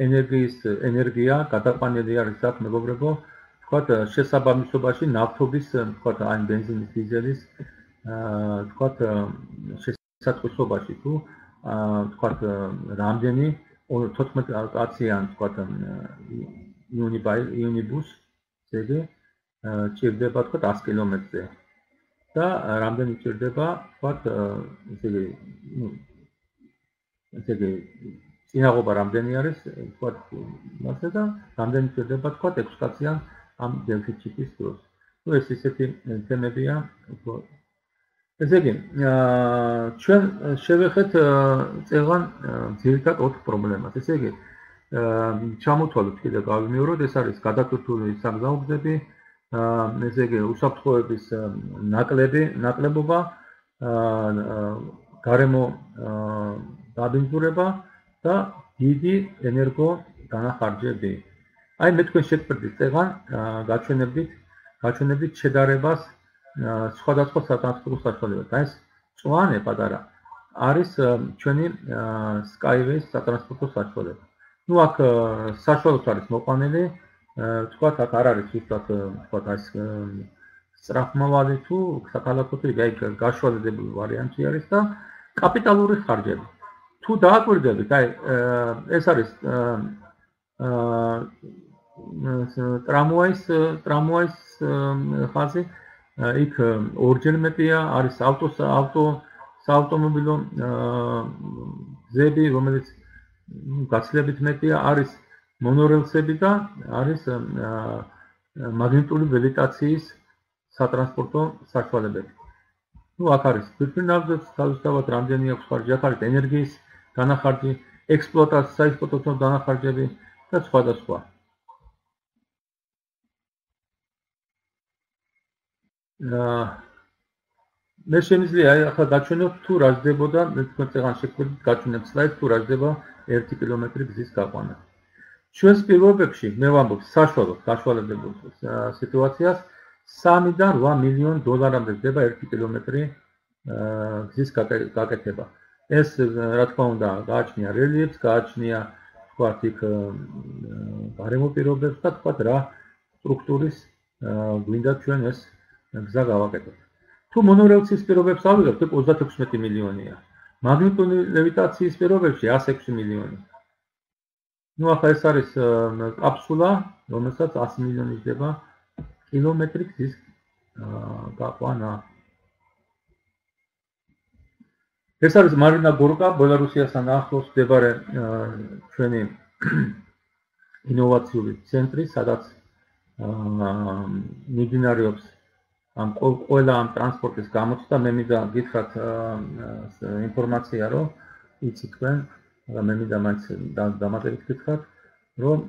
ენერგიის ენერგია გადაყვანილი არის აქ მეგობრებო, ვთქვა შესაბამისობაში ნავთობის, ვთქვა აი бенზინის, დიზელის აა ვთქვა შესაწყისობაში თუ აა ვთქვა რამდენი 14 კაციან ვთქვა იუნიბუს ზეგი ჭირდება თქო 100 კილომეტრზე. და რამდენი ჭირდება? თქო ესე იგი ნუ ესე იგი წინაღობა რამდენი არის? თქო მასე და რამდენი ჭირდება? თქო ექსპლუატაციან ამ დეფიციტის დროს. ნუ ეს ისეთი თემებია თქო ესე იგი ჩვენ შევეხეთ წეღან ძირითად ოთხ პრობლემას. ესე იგი ჩამოთვალოთ კიდე გავიმეოროთ ეს არის გადაკეთებული საგზაო გზები ესე იგი უსაფრთხოების ნაკლები ნაკლებობა გარემო დაბინძურება და დიდი ენერგო განახარჯები. აი მე თქვენ შეგფრთით წეგან გაჩვენებდით გაჩვენებდით შედარებას სხვადასხვა სატრანსპორტო საშუალებებთან. ეს წვანე პატარა არის ჩვენი Skyways სატრანსპორტო საშუალება. Ну აქ საშუალოდ არის მოყვანილი თქვა აქ არ არის უბრალოდ თქვა ეს სწრაფმავალი თუ საქალაქო თუ აი გაშუალებული ვარიანტი არის და კაპიტალური ხარჯები თუ დააკვირდებით აი ეს არის აა ტრამვაის ტრამვაის ხაზი იქ ორჯერ მეტია არის ავტოს ავტო საავტომობილო გზები რომელიც გაცილებით მეტია არის მონორელსები და არის მაგნიტური ლევიტაციის სატრანსპორტო საშუალებები. ну აქ არის ფირფინალზე თავისთავად რამდენი აქვს ხარჯი, აქ არის ენერგიის განახარჯი, ექსპლუატაციის საექსპლუატაციო განახარჯები და სხვა და სხვა. აა მე შემიძლია ახლა გაჩვენოთ თუ რა ძდებოდა მე თქვენ წეგან შეგვიძლია გაჩვენოთ სლაიდს თუ რა ძდება 1 კილომეტრი გზის გაყვანა. ჩვენს პირობებში მე ვამბობ საშუალოდ გაშუალებებულ სიტუაციას 3-დან 8 მილიონ დოლარამდე ძდება 1 კილომეტრი გზის გაკეთება. ეს რა თქმა უნდა გააჩნია რელიეფს, გააჩნია თქვა იქ გარემო პირობებს და თქვა რა სტრუქტურის გვინდა ჩვენ ეს გზა გავაკეთოთ. თუ მონორელცის პირობებს ავიღებთ, 36 მილიონია. მაგნიტური ლევიტაციის პირობებში 106 მილიონი. ну ახლა ეს არის კაფსულა, რომელსაც 100 მილიონი ჯდება კილომეტრი გზის გაყვანა. ეს არის მარინა გორკა, ბელარუსიასთან ახლოს მდებარე ჩვენი ინოვაციური ცენტრი, სადაც აა მიმდინარეობს ამ ყველა ამ ტრანსპორტის გამოცდა მე მინდა გითხრათ ინფორმაცია რომ იცი თქვენ და მე მინდა მაინც დამატებით გითხრათ რომ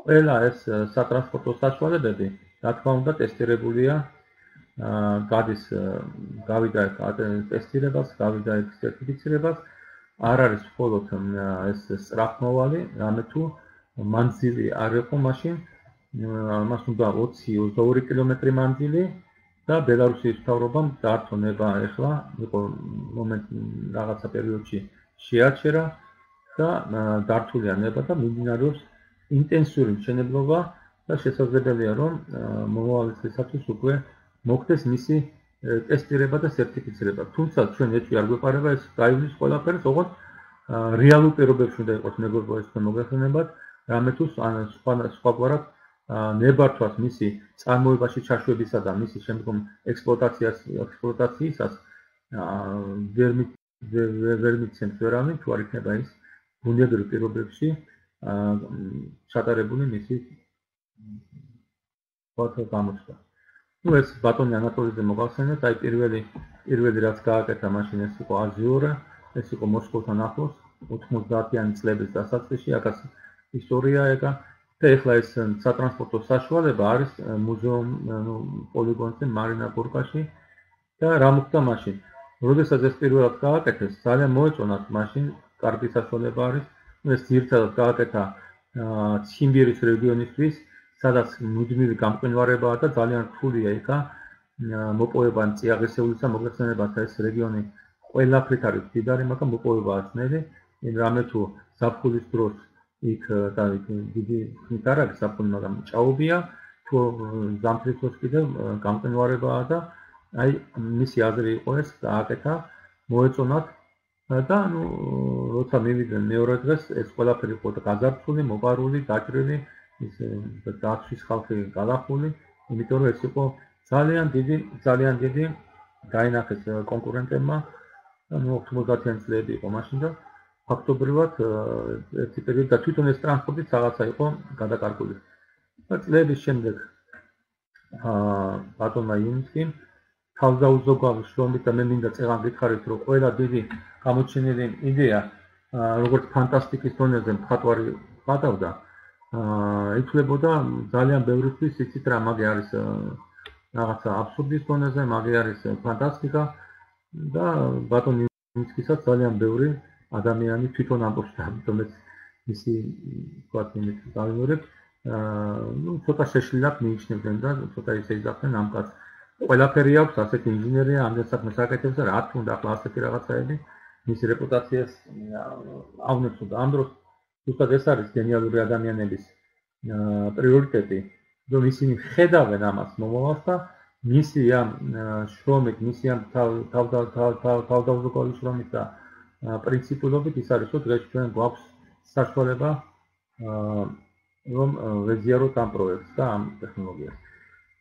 ყველა ეს სატრანსპორტო საშუალებები რა თქმა უნდა ტესტირებულია გადის გავიდა ტესტირებას გავიდა სერტიფიცირებას არ არის მხოლოდ ეს სწრაფმოვალი რამე თუ მანძილი არ იყო მაშინ მას უნდა 20-22 კილომეტრი მანძილი და ბელარუსის თავრობამ დაარწმუნება ახლა იყო მომენტი რაღაცა პერიოდში შეაჩერა და დართულია ნება და მიმდინარეობს ინტენსიური მშენებლობა და შესაძლებელია რომ მომავალი წლისათვის უკვე მოხდეს მისი ტესტირება და სერტიფიცირება. თუმცა ჩვენ ეჭვი არ გვეყარება ეს გაივლის ყველაფერს, ოღონდ რეალურ პირობებში უნდა იყოს მეგობრებო ეს მოგეხსენებათ, რამე თუ სხვა სხვაგვარად ნებართვას მისი წარმოებაში ჩაშვებისა და მისი შემდგომ ექსპლუატაციას ექსპლუატაციისას ვერ ვერ მიცემს ვერავინ თუ არ იქნება ის ბუნებრივ პირობებში ჩატარებული მისი ფოტო გამოსვლა. ну ეს ბატონი ანატოლიძე მოგახსენეთ, აი პირველი პირველი რაც გააკეთა მაშინ ეს იყო აზიურა, ეს იყო მოსკოვთან ახლოს 90-იანი წლების დასაწყისში, აკაც ისტორია ეკა და ეხლა ეს სატრანსპორტო საშუალება არის მუზეუმ ანუ პოლიგონზე მარინა გორკაში და რა მოხდა მაშინ? როდესაც ეს პირველად გააკეთეს, ძალიან მოეწონათ მაშინ კარგი საშუალება არის. ეს ძირთადად გააკეთა ციმბირის რეგიონისთვის, სადაც მუდმივი გამყინვარებაა და ძალიან რთულია იქა მოპოვება წიაღისეულისა მოგეხსენებათ ეს რეგიონი ყველაფრით არის დიდარი, მაგრამ მოპოვებაა ძნელი. იმ რამე თუ საფხულის დროს იქ და იქ დიდი ნიტარაკი საფონი მაგრამ ჭაობია თუ ზამთრის კიდე გამყინვარებაა და აი მისი აზრი იყო ეს დააკეთა მოეწონათ და ნუ როცა მივიდნენ მეორე დღეს ეს ყველაფერი იყო გაზარცული, მოპარული, დაჭრილი, ის დაცვის ხალხი გადახული, იმიტომ რომ ეს იყო ძალიან დიდი, ძალიან დიდი დაინახეს კონკურენტებმა. ნუ 90-იან წლები იყო მაშინ და ფაქტობრივად ერთი პერიოდი და თვითონ ეს ტრანსპორტიც რაღაცა იყო გადაკარგული. და წლების შემდეგ აა ბატონმა იუნსკიმ თავს დაუზოგავს შრომით და მე მინდა წეგან გითხარით რომ ყველა დიდი გამოჩენილი იდეა როგორც ფანტასტიკის დონეზე მხატვარი ყატავდა აა ითვლებოდა ძალიან ბევრისთვის იცით რა მაგი არის რაღაცა აბსურდის დონეზე, მაგი არის ფანტასტიკა და ბატონ იუნსკისაც ძალიან ბევრი აა ადამიანი თვითონ ამბობს ამიტომ ეს მისი თქვათ იმით დავიმორებ აა ну ცოტა შეშლილად მიიჩნევდნენ და ცოტა ისე იძახდნენ ამ კაცს ყველაფერი აქვს ასეთი ინჟინერია ამდენ საქმეს აკეთებს და რა თქმა უნდა ახლა ასეთი რაღაცაები მისი რეპუტაციას ავნებს და ამ დროს თუმცა ეს არის გენიალური ადამიანების პრიორიტეტი რომ ისინი ხედავენ ამას მომავალს და მისი ამ შრომით, მისი ამ თავდავზოგალის შრომით და პრინციპულობით ის არის, რომ დღეს ჩვენ გვაქვს საშუალება რომ ვეზიაროთ ამ პროექტს და ამ ტექნოლოგიას.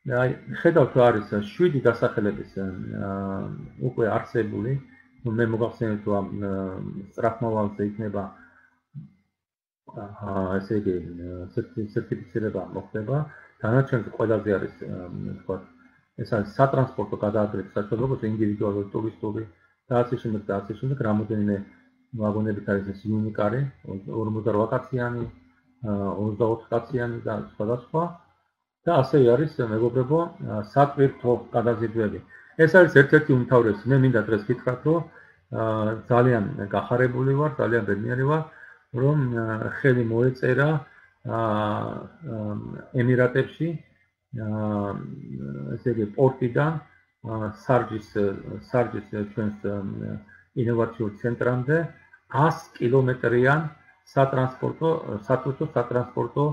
აი, ხედავთ რა არის 7 დასახელების უკვე არსებული, მე მოგახსენეთ რომ სწრაფმოვანზე იქნება აა ესე იგი სერტიფიცირება მოხდება. დანარჩენზე ყველაზე არის თქვა ეს არის სატრანსპორტო გადაადგილების საშუალება, ინდივიდუალური ტურისტული აა და ასე შემდეგ და ასე შემდეგ რამოდენიმე ვაგონებით არის ეს უნიკარი 48 კაციანი 24 კაციანი და სხვადასხვა. და ასე არის მეგობრებო სატვირთო გადაზიდვები ეს არის ერთ-ერთი უმთავრესი. მე მინდა დღეს გითხრათ რომ ძალიან გახარებული ვარ ძალიან ბედნიერი ვარ რომ ხელი მოეწერა ემირატებში ესე იგი პორტიდან სარჯის სარჯის ჩვენს ინოვაციურ ცენტრამდე 100 კილომეტრიან სატრანსპორტო სატვირთო სატრანსპორტო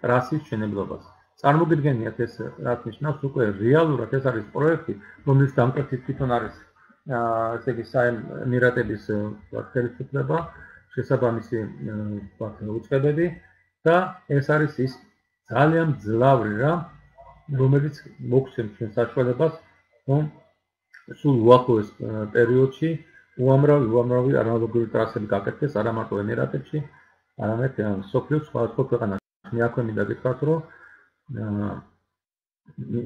ტრასის შენებლობას. წარმოგიდგენიათ ეს რაც ნიშნავს უკვე რეალურად ეს არის პროექტი, რომლის დამკვეთი თვითონ არის ესე იგი საემირატების ხელისუფლება, შესაბამისი უწყებები და ეს არის ის ძალიან ძლავრი რა, რომელიც მოგცემს ჩვენ საშუალებას, რომ სულ უახლოეს პერიოდში უამრავი უამრავი ანალოგიური ტრასები გაკეთდეს არა მარტო ემირატებში, არამედ სოფლიოს სხვადასხვა ქვეყანაში. მე აქვე მინდა გითხრათ, რომ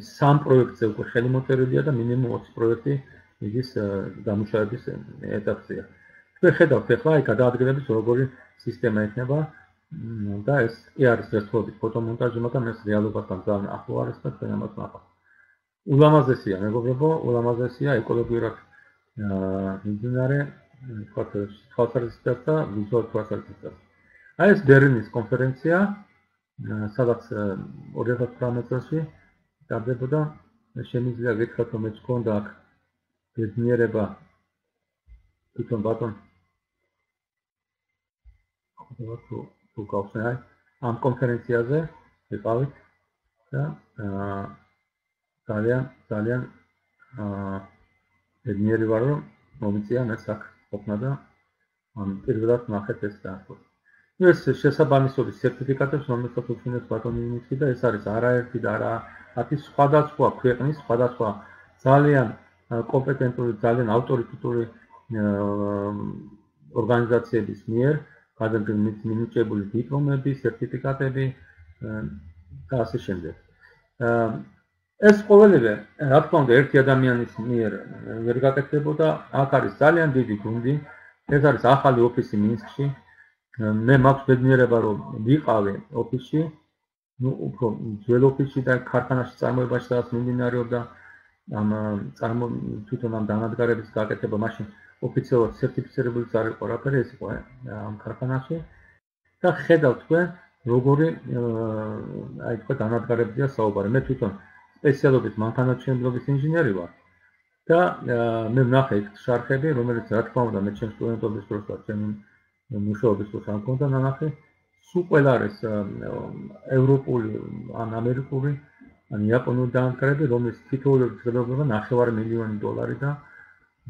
სამ პროექტზე უკვე ხელი მოწერილია და მინიმუმ 20 პროექტი ის დამუშავების ეტაპზეა. თქვენ ხედავთ ახლა აი გადაადგილების როგორი სისტემა იქნება და ეს კი არის ერთობით ფოტომონტაჟი, მაგრამ ეს რეალობასთან ძალიან ახლო არის და თქვენ ამას ნახავთ. ულამაზესია, მეგობრებო, ულამაზესია ეკოლოგიურად მიმდინარე თქვა თვალსაზრისით და ვიზუალ თვალსაზრისით. აი ეს ბერლინის კონფერენცია სადაც 2018 წელს დადებოდა შემიძლია გითხრათ რომ ეს კონდა აქ ბედნიერება. თვითონ ბატონ. ხო თუ თუ გავხსნა ამ კონფერენციაზე ვიყავით და ძალიან ძალიან აა ბედნიერი ვარ რომ მომიწია მე საქ ყოფნა და ამ პირველად ნახეთ ეს დაფო. ეს შესაბამისობის სერტიფიკატებს რომელსაც უჩვენებს ბატონი ინიცი და ეს არის არაერთი და არა ათი სხვადასხვა ქვეყნის სხვადასხვა ძალიან კომპეტენტური ძალიან ავტორიტეტული ორგანიზაციების მიერ გადაგმით მინიჭებული დიპლომები, სერტიფიკატები და ასე შემდეგ. ეს ყოველივე რა თქმა უნდა ერთი ადამიანის მიერ ვერ გაკეთდებოდა აქ არის ძალიან დიდი გუნდი. ეს არის ახალი ოფისი მინსკში. მე მაქვს ბედნიერება რომ ვიყავი ოფისში. ну უფრო ძველ ოფისში და ქარხანაში წარმოებაში სადაც მიმდინარეობდა. ამ წარმო თვითონ ამ დანადგარების გაკეთება მაშინ ოფიციალურად სერტიფიცირებული არ იყო რაფერი ეს იყო ამ ქარხანაში და ხედავთ თქვენ როგორი აი თქვა დანადგარებია საუბარი. მე თვითონ სპეციალობით მანქანათმშენებლობის ინჟინერი ვარ და მე ვნახე იქ შარხები, რომელიც რა თქმა უნდა მე ჩემს სტუდენტობის დროს და ჩემი მუშაობის დროს არ მქონდა ნანახი, სულ ყველა არის ევროპული ან ამერიკული ან იაპონური დანაკრები, რომლის თითოეული ცდელობა 9 მილიონი დოლარი და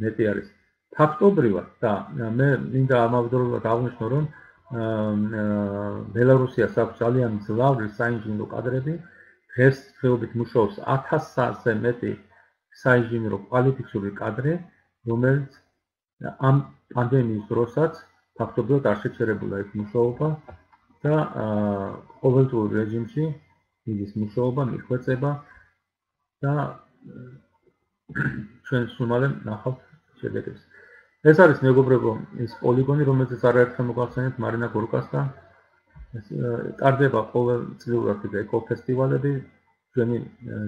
მეტი არის. ფაქტობრივად და მე მინდა ამავდროულად აღვნიშნო, რომ ბელარუსიას აქვს ძალიან ძლავრი საინჟინრო კადრები, დღეს დღეობით მუშაობს 1000-ზე მეტი საინჟინრო კვალიფიციური კადრი, რომელიც ამ პანდემიის დროსაც ფაქტობრივად არ შეჩერებულა ეს მუშაობა და ყოველდღიურ რეჟიმში ის მუშაობა მიხვეწება და ჩვენ სულმალე ნახავთ შედეგებს. ეს არის მეგობრებო ის პოლიგონი, რომელზეც არაერთხელ მოგახსენეთ მარინა გორკასთან ტარდება ყოველ წლიურად ეკო ფესტივალები. ჩვენი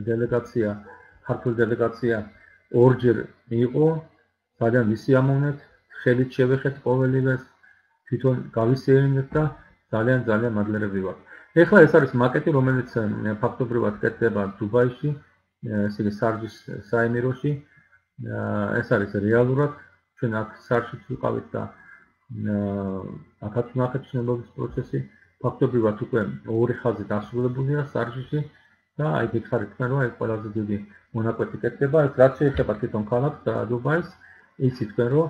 დელეგაცია ქართული დელეგაცია ორჯერ იყო ძალიან ვისიამოვნეთ, ხელით შევეხეთ ყოველივეს, თვითონ გავისეირნეთ და ძალიან ძალიან მადლიერები ვართ. ეხლა ეს არის მაკეტი, რომელიც ფაქტობრივად კეთდება დუბაიში, ესე იგი სარჯის საემიროში. ეს არის რეალურად ჩვენ აქ სარჯით ვიყავით და აქაც ნახეთ შენობის პროცესი. ფაქტობრივად უკვე ორი ხაზი დასრულებულია სარჯიში და აი გითხარით თქვენ რომ ეს ყველაზე დიდი მონაკვეთი კეთდება. ეს რაც შეეხება თვითონ ქალაქს დუბაის, იცით თქვენ რომ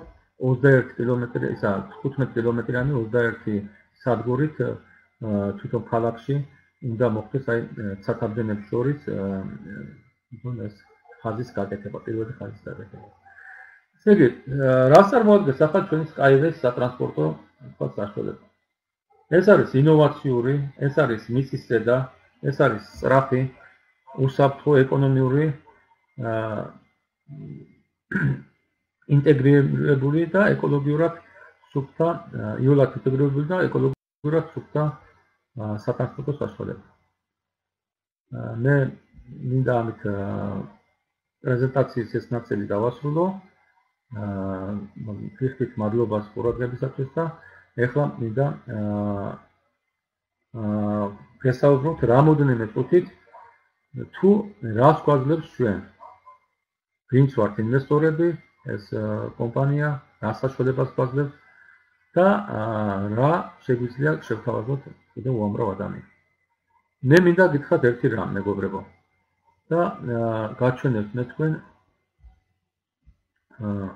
21 კილომეტრი, ისა 15 კილომეტრიანი 21 სადგურით თვითონ ქალაქში უნდა მოხდეს აი ცათაბდენებს შორის თვითონ ეს ხაზის გაკეთება, პირველი ხაზის გაკეთება. ესე იგი, რას წარმოადგენს ახლა ჩვენი Skyway-ის სატრანსპორტო სხვა საშუალება? ეს არის ინოვაციური, ეს არის მიწისზედა, ეს არის სწრაფი, უსაფრთხო ეკონომიური აა ინტეგრირებული და ეკოლოგიურად სუფთა, იულად ინტეგრირებული და ეკოლოგიურად სუფთა სატრანსპორტო საშუალება. მე მინდა ამით პრეზენტაციის ეს ნაწილი დავასრულო. აა ფიქრით მადლობას ყურადღებისათვის და ეხლა მინდა აა აა გესაუბროთ რამოდენიმე წუთით თუ რას გვაძლევს ჩვენ. ვინც ვართ ინვესტორები, ეს კომპანია, რა საშუალებას გვაძლევს და რა შეგვიძლია შევთავაზოთ კიდევ უამრავ ადამიანს. მე მინდა გითხრათ ერთი რამ, მეგობრებო. და გაჩვენებთ მე თქვენ აა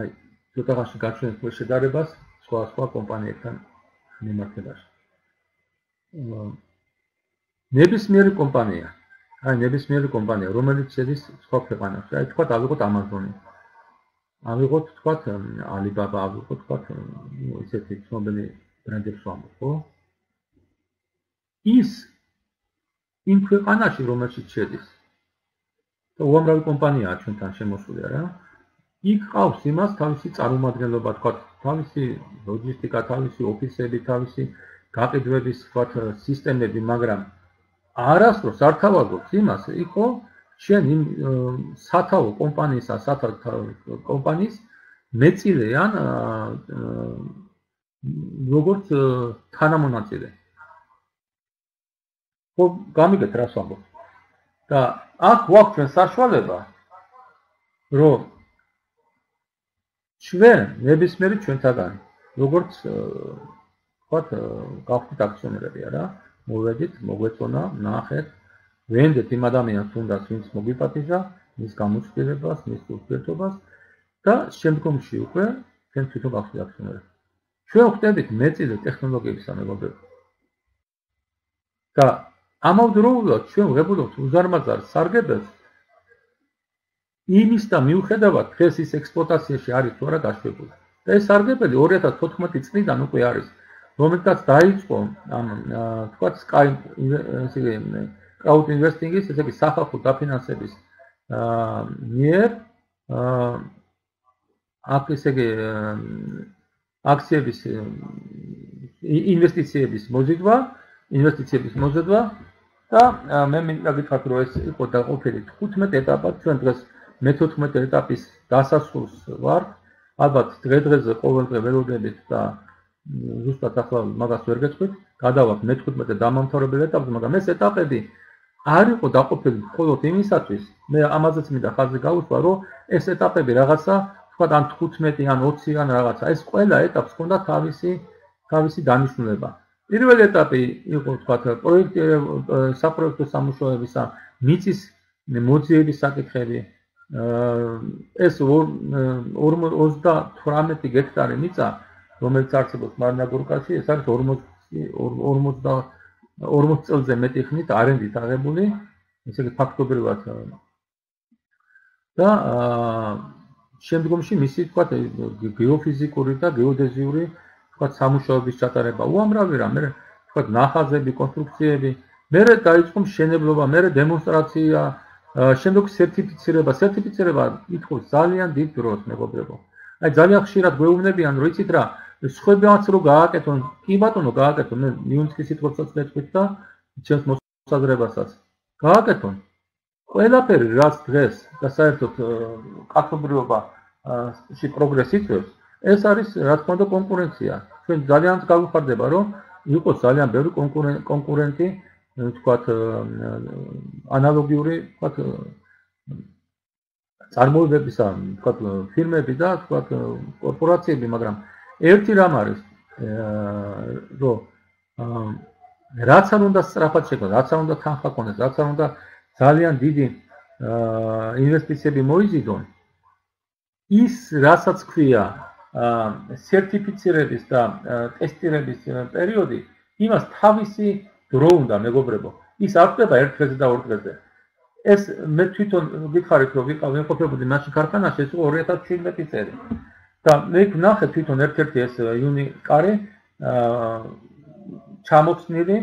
აი ცოტა ხანში გაჩვენებთ მე შედარებას სხვა სხვა კომპანიებთან მიმართებაში. ნებისმიერი კომპანია, აი ნებისმიერი კომპანია, რომელიც შედის სხვა ქვეყანაში, აი თქვა დავიღოთ Amazon-ი. ავიღოთ თქვა Alibaba, ავიღოთ თქვა ისეთი ცნობილი ბრენდებს ვამბობ, ხო? ის იმ ქვეყანაში რომელშიც შედის და უამრავი კომპანიაა ჩვენთან შემოსული არა იქ ყავს იმას თავისი წარმომადგენლობა თქვა თავისი ლოჯისტიკა თავისი ოფისები თავისი გაყიდვების თქვა სისტემები მაგრამ არასდროს არ თავაზობს იმას იყო შენ იმ სათავო კომპანიისა სათავო კომპანიის მეწილე ან როგორც თანამონაწილე. ხო გამიგეთ რას ვამბობ. და აქ გვაქვს ჩვენ საშუალება რომ ჩვენ ნებისმიერი ჩვენთაგანი როგორც ვთქვათ გავხდით აქციონერები არა? მოვედით მოგვეწონა ნახეთ. ვენდეთ იმ ადამიანს თუნდაც ვინც მოგვიპატიჟა მის გამოჩნდებას მის ურთიერთობას და შემდგომში უკვე ჩვენ თვითონ გავხდით აქციონერები ჩვენ ხვდებით მეწილე ტექნოლოგიების ამებობებს და ამავდროულად ჩვენ ვღებულობთ უზარმაზარ სარგებელს იმის და მიუხედავად დღეს ის ექსპლუატაციაში არის თუ არა გაშვებული. და ეს სარგებელი 2014 წლიდან უკვე არის რომელთაც დაიწყო ამ თქვა Sky იგი Cloud Investing-ის ესე იგი სახალხო დაფინანსების აა მიერ აა აქ ესე იგი აქციების ინვესტიციების მოზიდვა ინვესტიციების მოზიდვა და მე მინდა გითხრათ რომ ეს იყო დაყოფილი 15 ეტაპად ჩვენ დღეს მე-14 ეტაპის დასასრულს ვარ ალბათ დღე-დღეზე ყოველდღე ველოდებით და ზუსტად ახლა მაგას ვერ გეტყვით. გადავაქ მე-15 დამამთავრებელ ეტაპზე მაგრამ ეს ეტაპები არ იყო დაყოფილი მხოლოდ იმისათვის მე ამაზეც მინდა ხაზი გავუსვა რომ ეს ეტაპები რაღაცა თქვა ან 15 ან 20 ან რაღაცა ეს ყველა ეტაპს ჰქონდა თავისი თავისი დანიშნულება. პირველი ეტაპი იყო თქვა პროექტი საპროექტო სამუშაოებისა მიწის მოძიების საკითხები ეს 28 გექტარი მიწა რომელიც არსებობს მარნაგორკაში ეს არის 40 40 წელზე მეტი ხნით არენდით აღებული ესე იგი ფაქტობრივად და შემდგომში მისი თქვა გეოფიზიკური და გეოდეზიური თქვა სამუშაოების ჩატარება. უამრავი რა მე თქვა ნახაზები კონსტრუქციები. მე დაიწყო მშენებლობა მე დემონსტრაცია შემდეგ სერტიფიცირება. სერტიფიცირება ითხოვს ძალიან დიდ დროს მეგობრებო. აი ძალიან ხშირად გვეუბნებიან რომ იცით რა სხვებაც რო გააკეთონ კი ბატონო გააკეთონ მე მიუნსკის სიტყვასაც მეწვით და ჩემს მოსაზრებასაც. გააკეთონ. ყველაფერი რაც დღეს და საერთოდ კაცობრიობაში პროგრესი იწვევს ეს არის რა თქმა უნდა კონკურენცია. ჩვენ ძალიან გავიხარდება რომ იყოს ძალიან ბევრი კონკურენტი თქვათ ანალოგიური თქვათ წარმოებებისა თქვათ ფირმები და თქვათ კორპორაციები მაგრამ ერთი რამ არის რომ რაც არ უნდა სწრაფად შექოს, რაც არ უნდა თანხა ქონდეს, რაც არ უნდა ძალიან დიდი ინვესტიციები მოიზიდონ, ის რასაც ქვია სერტიფიცირების და ტესტირების პერიოდი, იმას თავისი დრო უნდა მეგობრებო. ის ხდება ერთ დღეზე და ორ დღეზე. ეს მე თვითონ გითხარით რომ ვიყავ მეყოფებული მაშინ ქარხანაში ეს იყო 2017 წელი. და მე ვნახე თვითონ ერთ-ერთი ეს იუნი კარი აა ჩამოხსნილი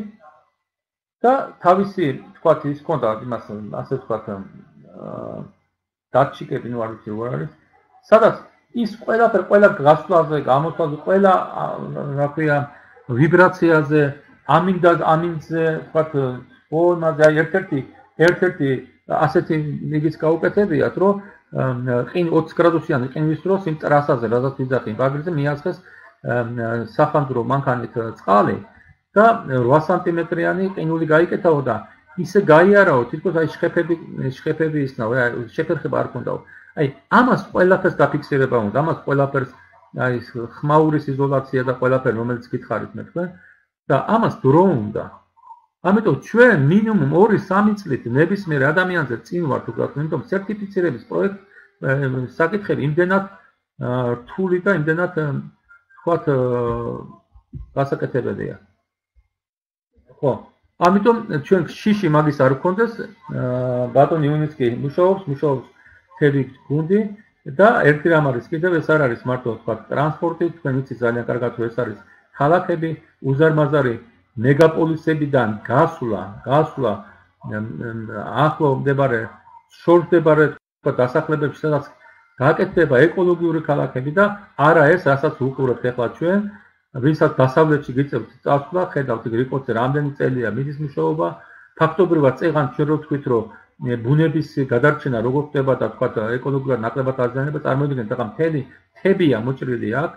და თავისი თქვა ის ქონდა იმას ასე თქვა აა დატჩიკები ნუ არ ვიცი რა არის სადაც ის ყველაფერ ყველა გასვლაზე გამოსვლაზე ყველა რა ქვია ვიბრაციაზე ამინდა ამინზე თქვა ფორმაზე აი ერთ-ერთი ერთ-ერთი ასეთი მიგიც გაუკეთებიათ რომ ყინ 20 გრადუსიანი ყინვის დროს იმ ტრასაზე რადგან ვიძახი ბაგრიზე მიაცხეს საფანდრო მანქანით წყალი და 8 სანტიმეტრიანი ყინული გაიკეთაო და ისე გაიარაო თითქოს აი შეხები შეხები ისნაო აი შეფერხება არ ქონდაო. აი ამას ყველაფერს დაფიქსირება უნდა ამას ყველაფერს აი ხმაურის იზოლაცია და ყველაფერი რომელიც გითხარით მე თქვენ და ამას დრო უნდა. ამიტომ ჩვენ მინიმუმ 2-3 წლით ნებისმიერ ადამიანზე წინ ვართ უბრალოდ იმიტომ სერტიფიცირების პროექტ საკითხები იმდენად რთული და იმდენად თქვათ გასაკეთებელია. ხო. ამიტომ ჩვენ შიში მაგის არ გქონდეს ბატონი იუნიცკი მუშაობს მუშაობს თები გუნდი და ერთი რამ არის კიდევ ეს არ არის მარტო თქვა ტრანსპორტი თქვენ იცით ძალიან კარგად რომ ეს არის ქალაქები უზარმაზარი მეგაპოლისებიდან გასვლა გასვლა ახლო მდებარე შორდებარე თქვა დასახლებებში სადაც გაკეთდება ეკოლოგიური ქალაქები და არა ეს რასაც უყურებთ ახლა ჩვენ ვისაც დასავლეთში გიწევთ წასვლა, ხედავთ რიკოზე რამდენი წელია მიდის მუშაობა, ფაქტობრივად წეღან ჩვენ რო თქვით, რომ ბუნების გადარჩენა როგორ ხდება და თქვა ეკოლოგიურად ნაკლებად აზიანება, წარმოიდგინეთ, ახლა მთელი თებია მოჭრილი აქ,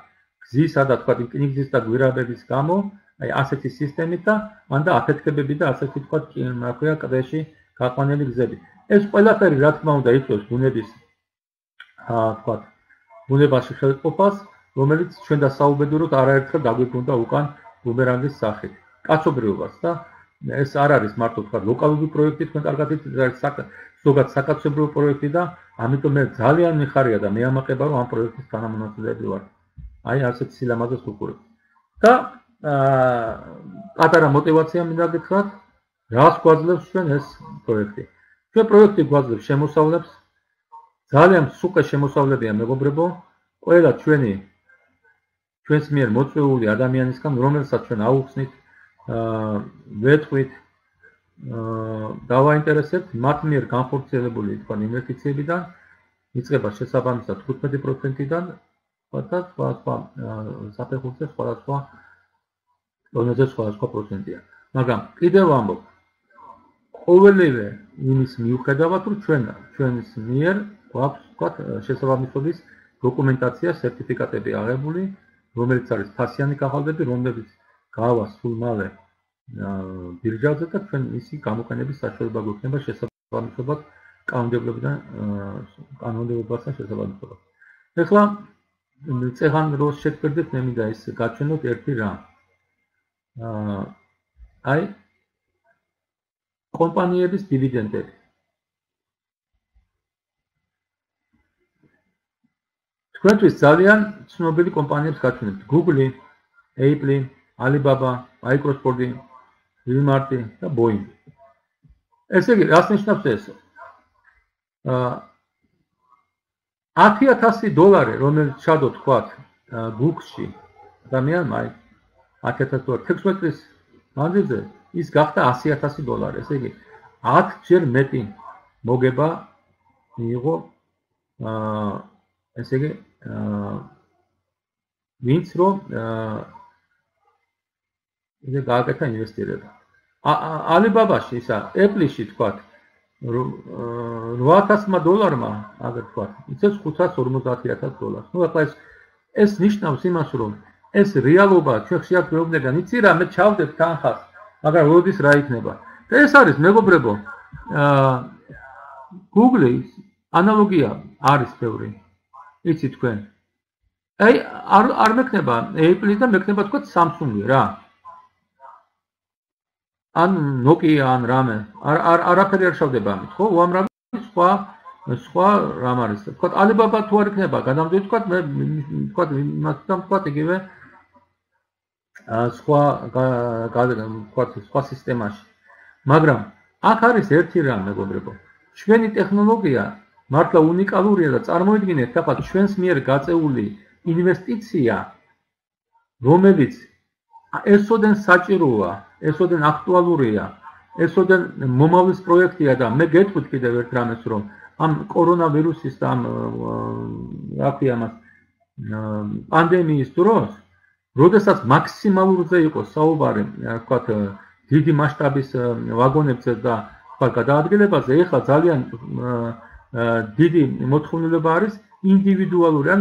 გზისა და თქვა კინიგზის და გვირაბების გამო, აი ასეთი სისტემით და მანდა აფეთქებები და ასეთი თქვა რა ქვია კლდეში გაყვანილი გზები. ეს ყველაფერი რა თქმა უნდა იწვევს ბუნების აა თქვა ბუნებაში ხელყოფას რომელიც ჩვენ დასაუბედუროთ არაერთხელ დაგვიბრუნდა უკან ბუმერანგის სახით. კაცობრიობას და ეს არ არის მარტო თქვა ლოკალური პროექტი, თქვენ კარგად იცით, ეს არის ზოგადად საკაცობრიო პროექტი და ამიტომ მე ძალიან მიხარია და მეამაყება რომ ამ პროექტის თანამონაწილეები ვარ. აი ასეთ სილამაზეს ვუყურებთ. და აა პატარა мотиваცია მინდა გითხრათ, რას გვაძლევს ჩვენ ეს პროექტი. ჩვენ პროექტი გვაძლევს შემოსავლებს. ძალიან სუკე შემოსავლებია მეგობრებო, ყველა ჩვენი ჩვენს მიერ მოწვეული ადამიანისგან, რომელსაც ჩვენ აუხსნით, აა ვეთყვით, აა დავაინტერესებთ მათ მიერ განხორციელებული თქვა ინვესტიციებიდან, იწება შესაბამისად 15%-დან და სხვა სხვა საფეხურზე სხვადასხვა დონეზე სხვადასხვა პროცენტია. მაგრამ კიდევ ამბობ, ყოველივე იმის მიუხედავად, რომ ჩვენ ჩვენს მიერ გვაქვს თქვა შესაბამისობის დოკუმენტაცია, სერტიფიკატები აღებული, რომელიც არის ფასიანი კახალდები, რომლებიც გავა სულ მალე ბირჟაზე და ჩვენ ისი გამოყენების საშუალება გვექნება შესაბამისად კანონმდებლობიდან კანონმდებლობასთან შესაბამისად. ეხლა წეღან როს შეკვირდეთ მე მინდა ის გაჩვენოთ ერთი რამ. აა აი კომპანიების დივიდენდები. თქვენთვის ძალიან ცნობილი კომპანიებს გაჩვენებთ. Google, Apple, Alibaba, Microsoft, Walmart და Boeing. ესე იგი, რას ნიშნავს ეს? აა 10000 დოლარი, რომელიც ჩადო თქვათ Google-ში ადამიანმა 10000 დოლარი 16 წლის მანძილზე ის გახდა 100000 დოლარი. ესე იგი, 10 ჯერ მეტი მოგება მიიღო აა ესე იგი ვინც რომ აა ისე გააკეთა ინვესტირება. ალიბაბაში ისა ეპლიში თქვა 8000 დოლარმა აგერ თქვა იცის 550000 დოლარს. ნუ ახლა ეს ეს ნიშნავს იმას რომ ეს რეალობა ჩვენ ხშირად გვეუბნებიან იცი რა მე ჩავდებ თანხას მაგრამ როდის რა იქნება. და ეს არის მეგობრებო აა Google-ის ანალოგია არის ბევრი. იცი თქვენ. აი არ არ მექნება Apple-ი და მექნება თქვა Samsung-ი რა ან Nokia ან რამე. არ არ არაფერი არ შევდება ამით ხო? უამრავი სხვა სხვა რამ არის თქვა Alibaba თუ არ იქნება გადამდები თქვა მე თქვა მასთან თქვა იგივე სხვა თქვა სხვა სისტემაში. მაგრამ აქ არის ერთი რამ მეგობრებო. ჩვენი ტექნოლოგია მართლა უნიკალურია და წარმოიდგინეთ ახლა ჩვენს მიერ გაწეული ინვესტიცია რომელიც ესოდენ საჭიროა ესოდენ აქტუალურია, ესოდენ მომავლის პროექტია და მე გეტყვით კიდევ ერთ რამეს რომ ამ კორონავირუსის და ამ რა ქვია მას პანდემიის დროს, როდესაც მაქსიმალურზე იყო საუბარი, ვთქვათ, დიდი მასშტაბის ვაგონებზე და ვთქვათ, გადაადგილებაზე, ეხლა ძალიან დიდი მოთხოვნილება არის ინდივიდუალური ან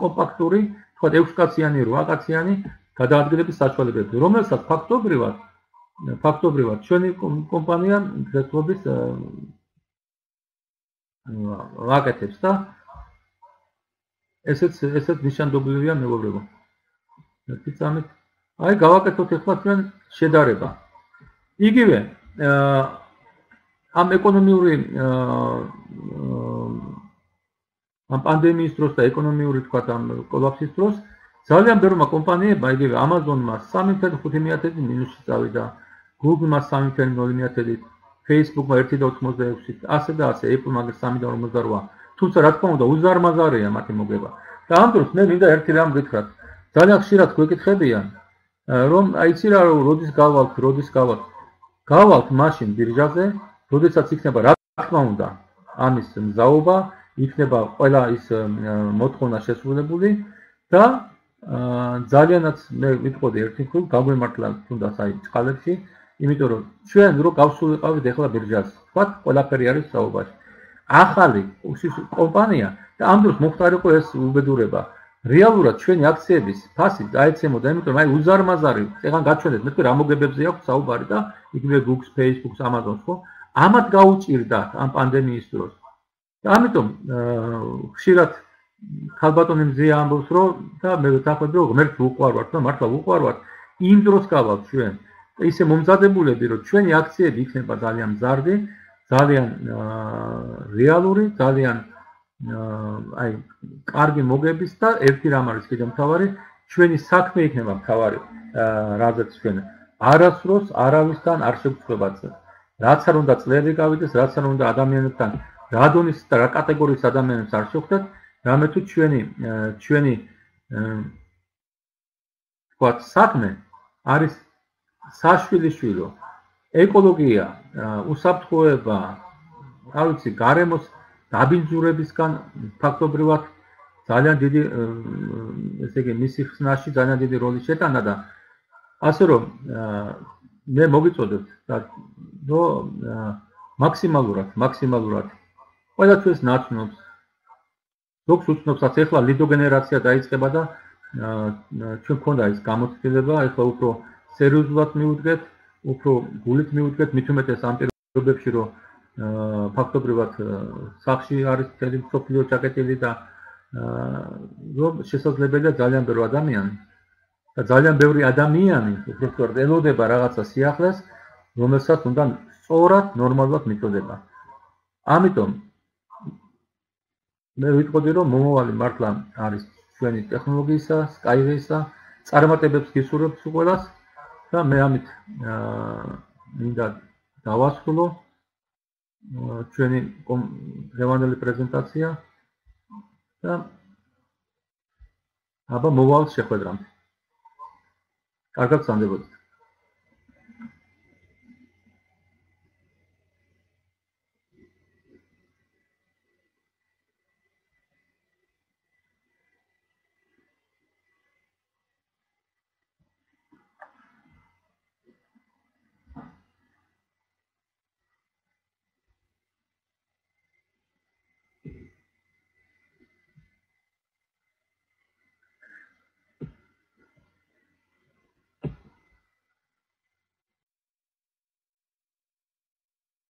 კომპაქტური, ვთქვათ, 6 კაციანი, 8 კაციანი გადაადგილების საშუალებები, რომელსაც ფაქტობრივად ფაქტობრივად ჩვენი კომპანია დღესდღეობის ვაკეთებს და ესეც ესეც ნიშანდობლივია მეგობრებო. ერთი წამით აი გავაკეთოთ ახლა ჩვენ შედარება. იგივე ამ ეკონომიური ამ პანდემიის დროს და ეკონომიური თქვა ამ კოლაფსის დროს ძალიან ბევრმა კომპანიებმა იგივე Amazon-მა 3.5 მინუსი წავიდა. Google-მა 3.0-ით, Facebook-მა 1.86-ით, ასე და ასე, Apple-მა 3.58. თუმცა რა თქმა უნდა, უზარმაზარია მათი მოგება. და ამ დროს მე მინდა ერთი რამ გითხრათ. ძალიან ხშირად გვეკითხებიან, რომ აიცი რა, როდის გავალთ, როდის გავალთ. გავალთ მაშინ ბირჟაზე, როდესაც იქნება რა თქმა უნდა, ამის მზაობა, იქნება ყველა ის მოთხოვნა შესრულებული და ძალიანაც მე ვიტყოდი ერთი ხილ გაგვემართლა თუნდაც აი წყალებში იმიტომ რომ ჩვენ რო გავსულიყავით ახლა ბირჟას, თქვათ, ყველაფერი არის საუბარი. ახალი კომპანია და ამ დროს მოხდარიყო ეს უბედურება. რეალურად ჩვენი აქციების ფასი დაეცემოდა, იმიტომ რომ აი უზარმაზარი, ეხლა გაჩვენეთ, მე თქვი რა მოგებებზე აქვს საუბარი და იგივე Google, Facebook, Amazon-ს ხო? ამათ გაუჭირდა ამ პანდემიის დროს. და ამიტომ ხშირად ხალბატონი მზია ამბობს, რომ და მე ვთქვი, რომ ღმერთს უყვარვართ და მართლა უყვარვართ იმ დროს გავალთ ჩვენ. ისე მომზადებულები, რომ ჩვენი აქციები იქნება ძალიან მზარდი, ძალიან რეალური, ძალიან აი კარგი მოგების და ერთი რამ არის კიდე მთავარი, ჩვენი საქმე იქნება მთავარი, რაზეც ჩვენ არასდროს არავისთან არ შეგწყვებათ. რაც არ უნდა წლები გავიდეს, რაც არ უნდა ადამიანებთან რადონის და რა კატეგორიის ადამიანებს არ შევხვდეთ, რამე თუ ჩვენი ჩვენი თქვა საქმე არის საშვილიშვილო ეკოლოგია უსაფრთხოება რა ვიცი გარემოს დაბინძურებისგან ფაქტობრივად ძალიან დიდი ესე იგი მისი ხსნაში ძალიან დიდი როლი შეტანა და ასე რომ მე მოგიწოდეთ და ნო მაქსიმალურად მაქსიმალურად. ყველაფერს ნაცნობს ზოგს უცნობსაც ახლა ლიდოგენერაცია დაიწყება და ჩვენ ქონდა ის გამოცდილება ახლა უფრო სერიოზულად მიუძგეთ, უფრო გულით მიუძგეთ, მით უმეტეს ამ პირობებში, რომ ფაქტობრივად სახში არის თელი სოფლიო ჩაკეტილი და რომ შესაძლებელია ძალიან ბევრი ადამიანი და ძალიან ბევრი ადამიანი უბრალოდ ელოდება რაღაცა სიახლეს, რომელსაც უნდა სწორად ნორმალურად მიწოდება. ამიტომ მე ვიტყოდი რომ მომავალი მართლა არის ჩვენი ტექნოლოგიისა, Skype-ისა, წარმატებებს გისურვებს ყველას და მე ამით მინდა დავასრულო ჩვენი დღევანდელი პრეზენტაცია და აბა მოვალ შეხვედრამდე. კარგად სანდებოდით.